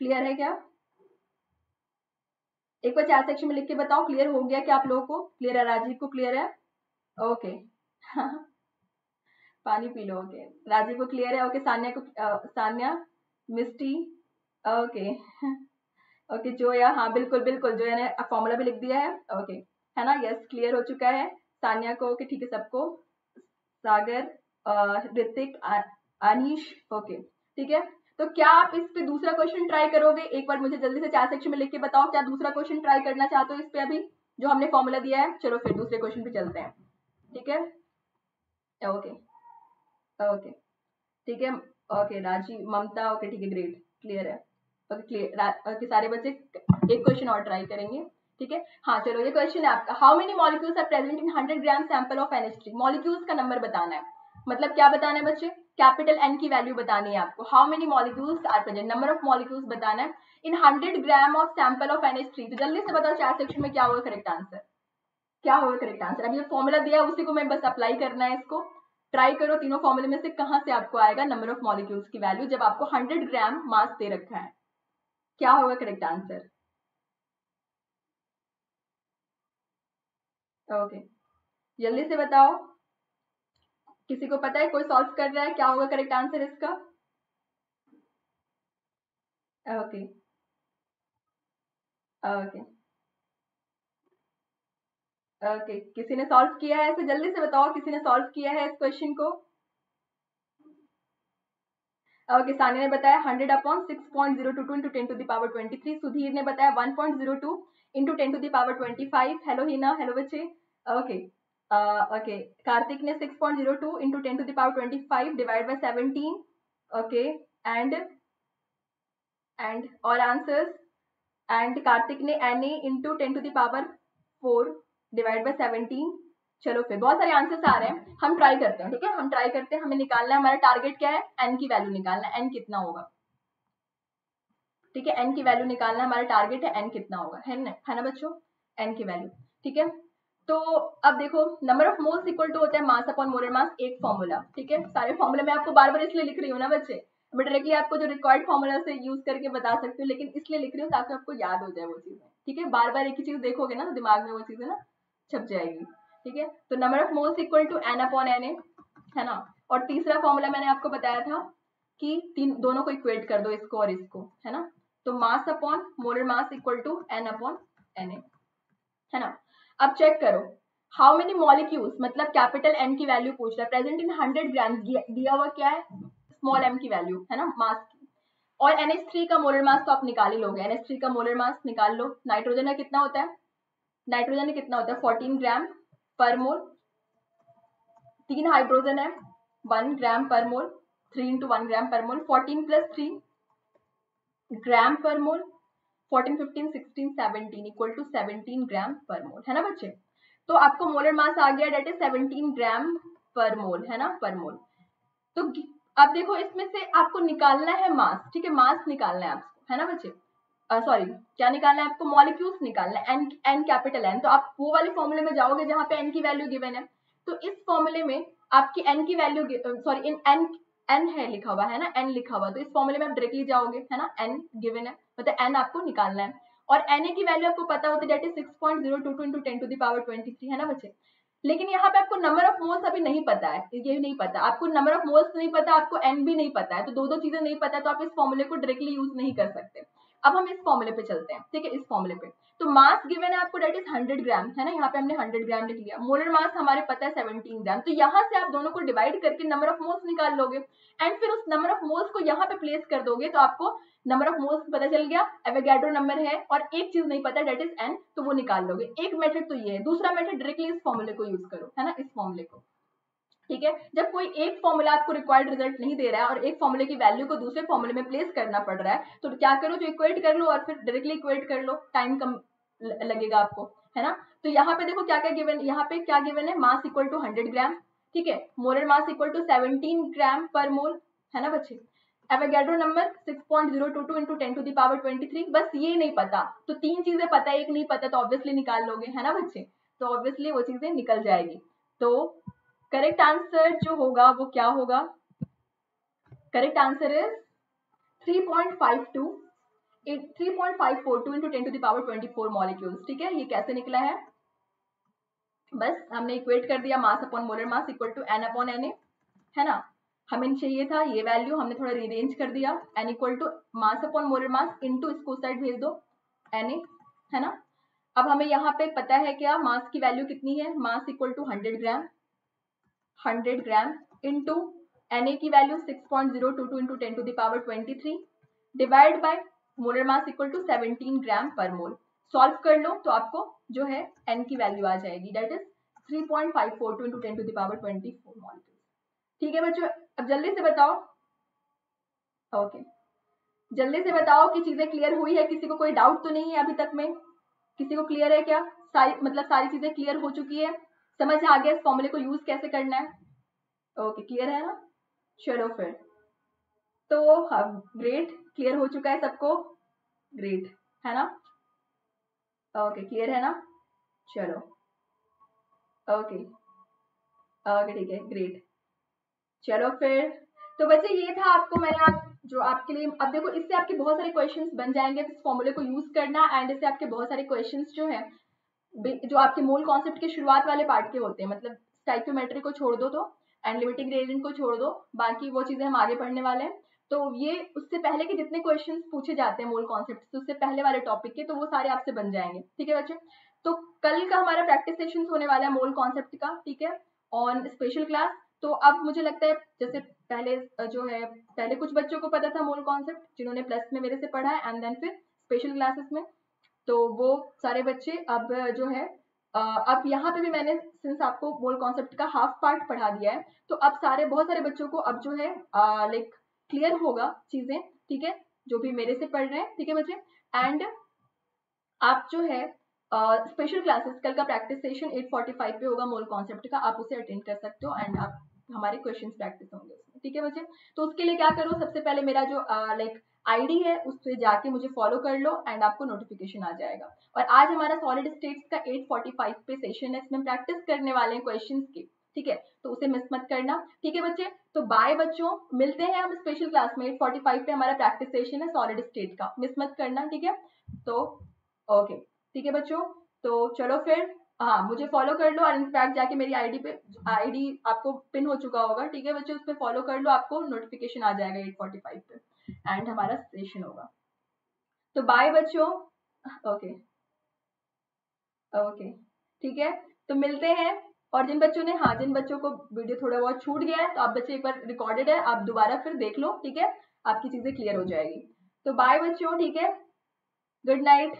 क्लियर है क्या? एक बार चार सेक्शन में लिख के बताओ क्लियर हो गया क्या आप लोगों को? क्लियर है, राजीव को क्लियर है? ओके पानी पी लो ओके राजीव को क्लियर है ओके सान्या को सान्या, मिस्टी ओके ओके जो जोया हाँ बिल्कुल बिल्कुल, जोया ने फॉर्मूला भी लिख दिया है। ओके है ना? यस क्लियर हो चुका है। सानिया को ठीक है, सबको। सागर ऋतिक अनिश ओके ठीक है? तो क्या आप इस पे दूसरा क्वेश्चन ट्राई करोगे? एक बार मुझे जल्दी से चार सेक्शन में लिख के बताओ, क्या दूसरा क्वेश्चन ट्राई करना चाहते हो इस पे अभी, जो हमने फॉर्मूला दिया है? चलो, फिर दूसरे क्वेश्चन पे चलते हैं। ठीक है? ओके ओके ठीक है? ओके राज़ी, ममता ओके ठीक है ग्रेट क्लियर है। ओके सारे बच्चे एक क्वेश्चन और ट्राई करेंगे, ठीक है? हाँ चलो, ये क्वेश्चन है आपका। How many molecules are present in 100 gram sample of NH3 molecules का नंबर बताना है। मतलब क्या बताना है बच्चे? कैपिटल एन की वैल्यू बतानी है आपको। How many molecules are present number of molecules बताना है। In 100 gram of sample of NH3 तो जल्दी से बताओ चार सेक्शन में क्या होगा करेक्ट आंसर क्या होगा करेक्ट आंसर अब ये फॉर्मूला दिया है, उसी को मैं बस अप्लाई करना है इसको। ट्राई करो, तीनों फॉर्मूले में से कहाँ से आपको आएगा नंबर ऑफ़ मॉलिक्यूल्स की वैल्यू जब आपको 100 ग्राम मास दे रखा है। क्या होगा करेक्ट आंसर ओके जल्दी से बताओ। किसी को पता है, कोई सॉल्व कर रहा है, क्या होगा करेक्ट आंसर इसका? ओके ओके ओके किसी ने सॉल्व किया है? ऐसे जल्दी से बताओ, किसी ने सॉल्व किया है इस क्वेश्चन को? ओके सानी ने बताया hundred upon six point zero two two into ten to the power twenty three Sudhir ने बताया one point zero two into ten to the power twenty five hello Hina hello बच्चे. Okay okay Kartik ने six point zero two into ten to the power twenty five divide by seventeen okay and and और answers and Kartik ने N A into ten to the power four divide by seventeen चलो फिर, बहुत सारे answers आ रहे हैं। हम try करते हैं, ठीक है? हम ट्राई करते हैं, हमें निकालना है, हमारा टारगेट क्या है? एन की वैल्यू निकालना है एन कितना होगा? ठीक है? एन की वैल्यू निकालना है, हमारा टारगेट है एन कितना होगा? है ना? है ना बच्चों? एन की वैल्यू ठीक है? तो अब देखो number of moles equal to होता है मास अपॉन मोलर मास एक फॉर्मूला ठीक है? सारे फॉर्मूले मैं आपको बार बार इसलिए लिख रही हूँ ना बच्चे। मैं डायरेक्टली आपको जो रिक्वायर्ड फॉर्मूला से यूज़ करके बता सकती हूँ, लेकिन इसलिए लिख रही हूँ ताकि आपको याद हो जाए वो चीज़ें, ठीक है? बार बार एक ही चीज़ देखोगे ना तो दिमाग में वो चीज़ें ना छप जाएगी। ठीक है? तो number of moles equal to N upon N A है ना? और तीसरा फॉर्मूला मैंने आपको बताया था कि तीन, दोनों को इक्वेट कर दो इसको और इसको, है ना? तो mass upon molar mass equal to N upon N A है ना? अब चेक करो हाउ मेनी मॉलिक्यूल्स मतलब कैपिटल एन की वैल्यू पूछ रहा है प्रेजेंट इन हंड्रेड ग्राम दिया हुआ क्या है? स्मॉल एम की वैल्यू है ना? मास की। और NH3 का मोलर मास तो आप निकाल ही लोगे NH3 का मोलर मास निकाल लो। नाइट्रोजन का कितना होता है? नाइट्रोजन कितना होता है? फोर्टीन ग्राम पर मोल तीन हाइड्रोजन है one gram per mole three into one gram per mole fourteen plus three gram per mole fourteen fifteen sixteen seventeen equal to seventeen gram per mole है ना बच्चे? तो आपको मोलर मास आ गया that is seventeen gram per mole है ना पर मोल तो अब देखो, इसमें से आपको निकालना है मास ठीक है? मास निकालना है आपको, है ना बच्चे? सॉरी क्या निकालना है? आपको मॉलिक्यूल्स निकालना है एन एन कैपिटल एन तो आप वो वाले फॉर्मूले में जाओगे जहाँ पे एन की वैल्यू गिवन है। तो इस फॉर्मूले में आपकी एन की वैल्यू सॉरी इन एन एन है लिखा हुआ, है ना? एन लिखा हुआ। तो इस फॉर्मूले में आप डायरेक्टली जाओगे, है ना? एन गिवन है। मतलब एन आपको निकालना है। और एन ए की वैल्यू आपको पता होती है that is six point zero two two into ten to twenty three है ना बच्चे? लेकिन यहाँ पे आपको नंबर ऑफ़ मोल्स अभी नहीं पता है। ये नहीं पता। आपको नंबर ऑफ़ मोल्स नहीं पता, आपको एन भी नहीं पता है। तो दो दो चीज़ें नहीं पता है तो आप इस फॉर्मूले को डायरेक्टली यूज़ नहीं कर सकते। अब हम इस फॉर्मूले पे चलते हैं। ठीक है, इस फॉर्मूले पे। तो मास गिवन है आपको डेट इज़ हंड्रेड ग्राम है ना? यहाँ पे हमने हंड्रेड ग्राम लिख लिया। मोलर मास हमारे पता है सेवनटीन ग्राम तो यहाँ से आप दोनों को डिवाइड करके नंबर ऑफ़ मोल्स निकाल लोगे। एंड फिर उस नंबर ऑफ़ मोल्स को यहाँ पे प्लेस कर दोगे तो आपको नंबर ऑफ़ मोल्स पता चल गया। एवेगेड्रो नंबर है। और एक चीज़ नहीं पता डेट इज़ एन तो वो निकाल लोगे। एक मेथड तो ये है। दूसरा मेथड डायरेक्टली इस फॉर्मूले को यूज़ करो, है ना? इस फॉर्मूले को। ठीक है? जब कोई एक फॉर्मूला आपको रिक्वायर्ड रिज़ल्ट नहीं दे रहा है और एक फॉर्मूले की वैल्यू को दूसरे फॉर्मूले में प्लेस करना पड़ रहा है तो क्या करो? जो इक्वेट कर लो और फिर डायरेक्टली इक्वेट कर लो। टाइम कम लगेगा आपको, है ना? तो यहाँ पे देखो क्या क्या गिवन यहाँ पे क्या गिवन है? Mass equal to hundred gram ठीक है? Molar mass equal to seventeen gram per mole है ना बच्चे? Avogadro number 6.022 into ten to the power twenty three बस ये नहीं पता। तो तीन चीज़ें पता है, एक नहीं पता तो ऑब्वियसली निकाल लोगे, है ना बच्चे? तो ऑब्वियसली वो चीज़ें निकल जाएगी। तो करेक्ट आंसर जो होगा वो क्या होगा? Correct answer is 3.52 3.542 into 10 to the power 24 molecules ठीक है? ये कैसे निकला है? बस हमने इक्वेट कर दिया mass upon molar mass equal to N upon N A है ना? हमें चाहिए था ये वैल्यू हमने थोड़ा रिअरेंज कर दिया. N equal to mass upon molar mass into इसको साइड भेज दो एन ए है ना? अब हमें यहाँ पे पता है क्या? मास की वैल्यू कितनी है? Mass equal to hundred gram hundred gram into N A की value six point zero two two into ten to the power twenty three divide by molar mass equal to seventeen gram per mole solve कर लो तो आपको जो है N की value आ जाएगी. That is three point five four two into ten to the power twenty four molecule ठीक है बच्चों? अब जल्दी से बताओ। ओके जल्दी से बताओ कि चीज़ें क्लियर हुई है? किसी को कोई डाउट तो नहीं है अभी तक में? किसी को क्लियर है क्या? सारी मतलब सारी चीज़ें क्लियर हो चुकी है? समझ आ गया इस फॉर्मूले को यूज़ कैसे करना है? ओके क्लियर है ना? चलो फिर। तो ग्रेट क्लियर हो चुका है सबको? ग्रेट है ना? ओके क्लियर है ना? चलो। ओके ओके ठीक है ग्रेट चलो फिर। तो बच्चे, ये था आपको मैंने आप, जो आपके लिए, अब देखो, इससे आपके बहुत सारे क्वेश्चंस बन जाएँगे इस फॉर्मूले को यूज़ करना एंड इससे आपके बहुत सारे क्वेश्चंस जो है जो आपके मूल कॉन्सेप्ट के शुरुआत वाले पार्ट के होते हैं मतलब स्टाइक्योमेट्री को छोड़ दो तो एंड लिमिटिंग ग्रेडियंट को छोड़ दो, बाकी वो चीज़ें हम आगे पढ़ने वाले हैं। तो ये उससे पहले के जितने क्वेश्चन पूछे जाते हैं मूल कॉन्सेप्ट से उससे पहले वाले टॉपिक के तो वो सारे आपसे बन जाएँगे। ठीक है बच्चे? तो कल का हमारा प्रैक्टिस सेशन होने वाला है मोल कॉन्सेप्ट का, ठीक है? ऑन स्पेशल क्लास तो अब मुझे लगता है, जैसे पहले जो है, पहले कुछ बच्चों को पता था मोल कॉन्सेप्ट जिन्होंने प्लस में मेरे से पढ़ा है एंड देन फिर स्पेशल क्लासेस में। तो वो सारे बच्चे अब जो है अब यहाँ पे भी मैंने सिंस आपको मोल कॉन्सेप्ट का हाफ़ पार्ट पढ़ा दिया है तो अब सारे, बहुत सारे बच्चों को अब जो है लाइक क्लियर होगा चीज़ें, ठीक है? जो भी मेरे से पढ़ रहे हैं, ठीक है बच्चे? एंड आप जो है स्पेशल क्लासेस कल का प्रैक्टिस सेशन 8:45 पे होगा मोल कॉन्सेप्ट का, आप उसे अटेंड कर सकते हो एंड आप, हमारे क्वेश्चन प्रैक्टिस होंगे उसमें, ठीक है बच्चे? तो उसके लिए क्या करो, सबसे पहले मेरा जो लाइक आईडी है उस पर जाके मुझे फॉलो कर लो एंड आपको नोटिफिकेशन आ जाएगा। और आज हमारा सॉलिड स्टेट्स का 8:45 पे सेशन है, इसमें प्रैक्टिस करने वाले हैं क्वेश्चन के, ठीक है? तो उसे मिस मत करना। ठीक है बच्चे? तो बाय बच्चों, मिलते हैं हम स्पेशल क्लास में 8:45 पे हमारा प्रैक्टिस सेशन है सॉलिड स्टेट का। मिस मत करना, ठीक है? तो ओके ठीक है बच्चों? तो चलो फिर हाँ मुझे फॉलो कर लो और इनफैक्ट जाके मेरी आईडी पे आईडी आपको पिन हो चुका होगा, ठीक है बच्चों? उस पर फॉलो कर लो, आपको नोटिफिकेशन आ जाएगा एट फोर्टी फाइव पे। एंड हमारा सेशन होगा। तो बाय बच्चों। ओके ओके ठीक है? तो मिलते हैं। और जिन बच्चों ने हाँ जिन बच्चों को वीडियो थोड़ा बहुत छूट गया है तो आप बच्चे एक बार रिकॉर्डेड है, आप दोबारा फिर देख लो, ठीक है? आपकी चीज़ें क्लियर हो जाएगी। तो बाय बच्चों, ठीक है? Good night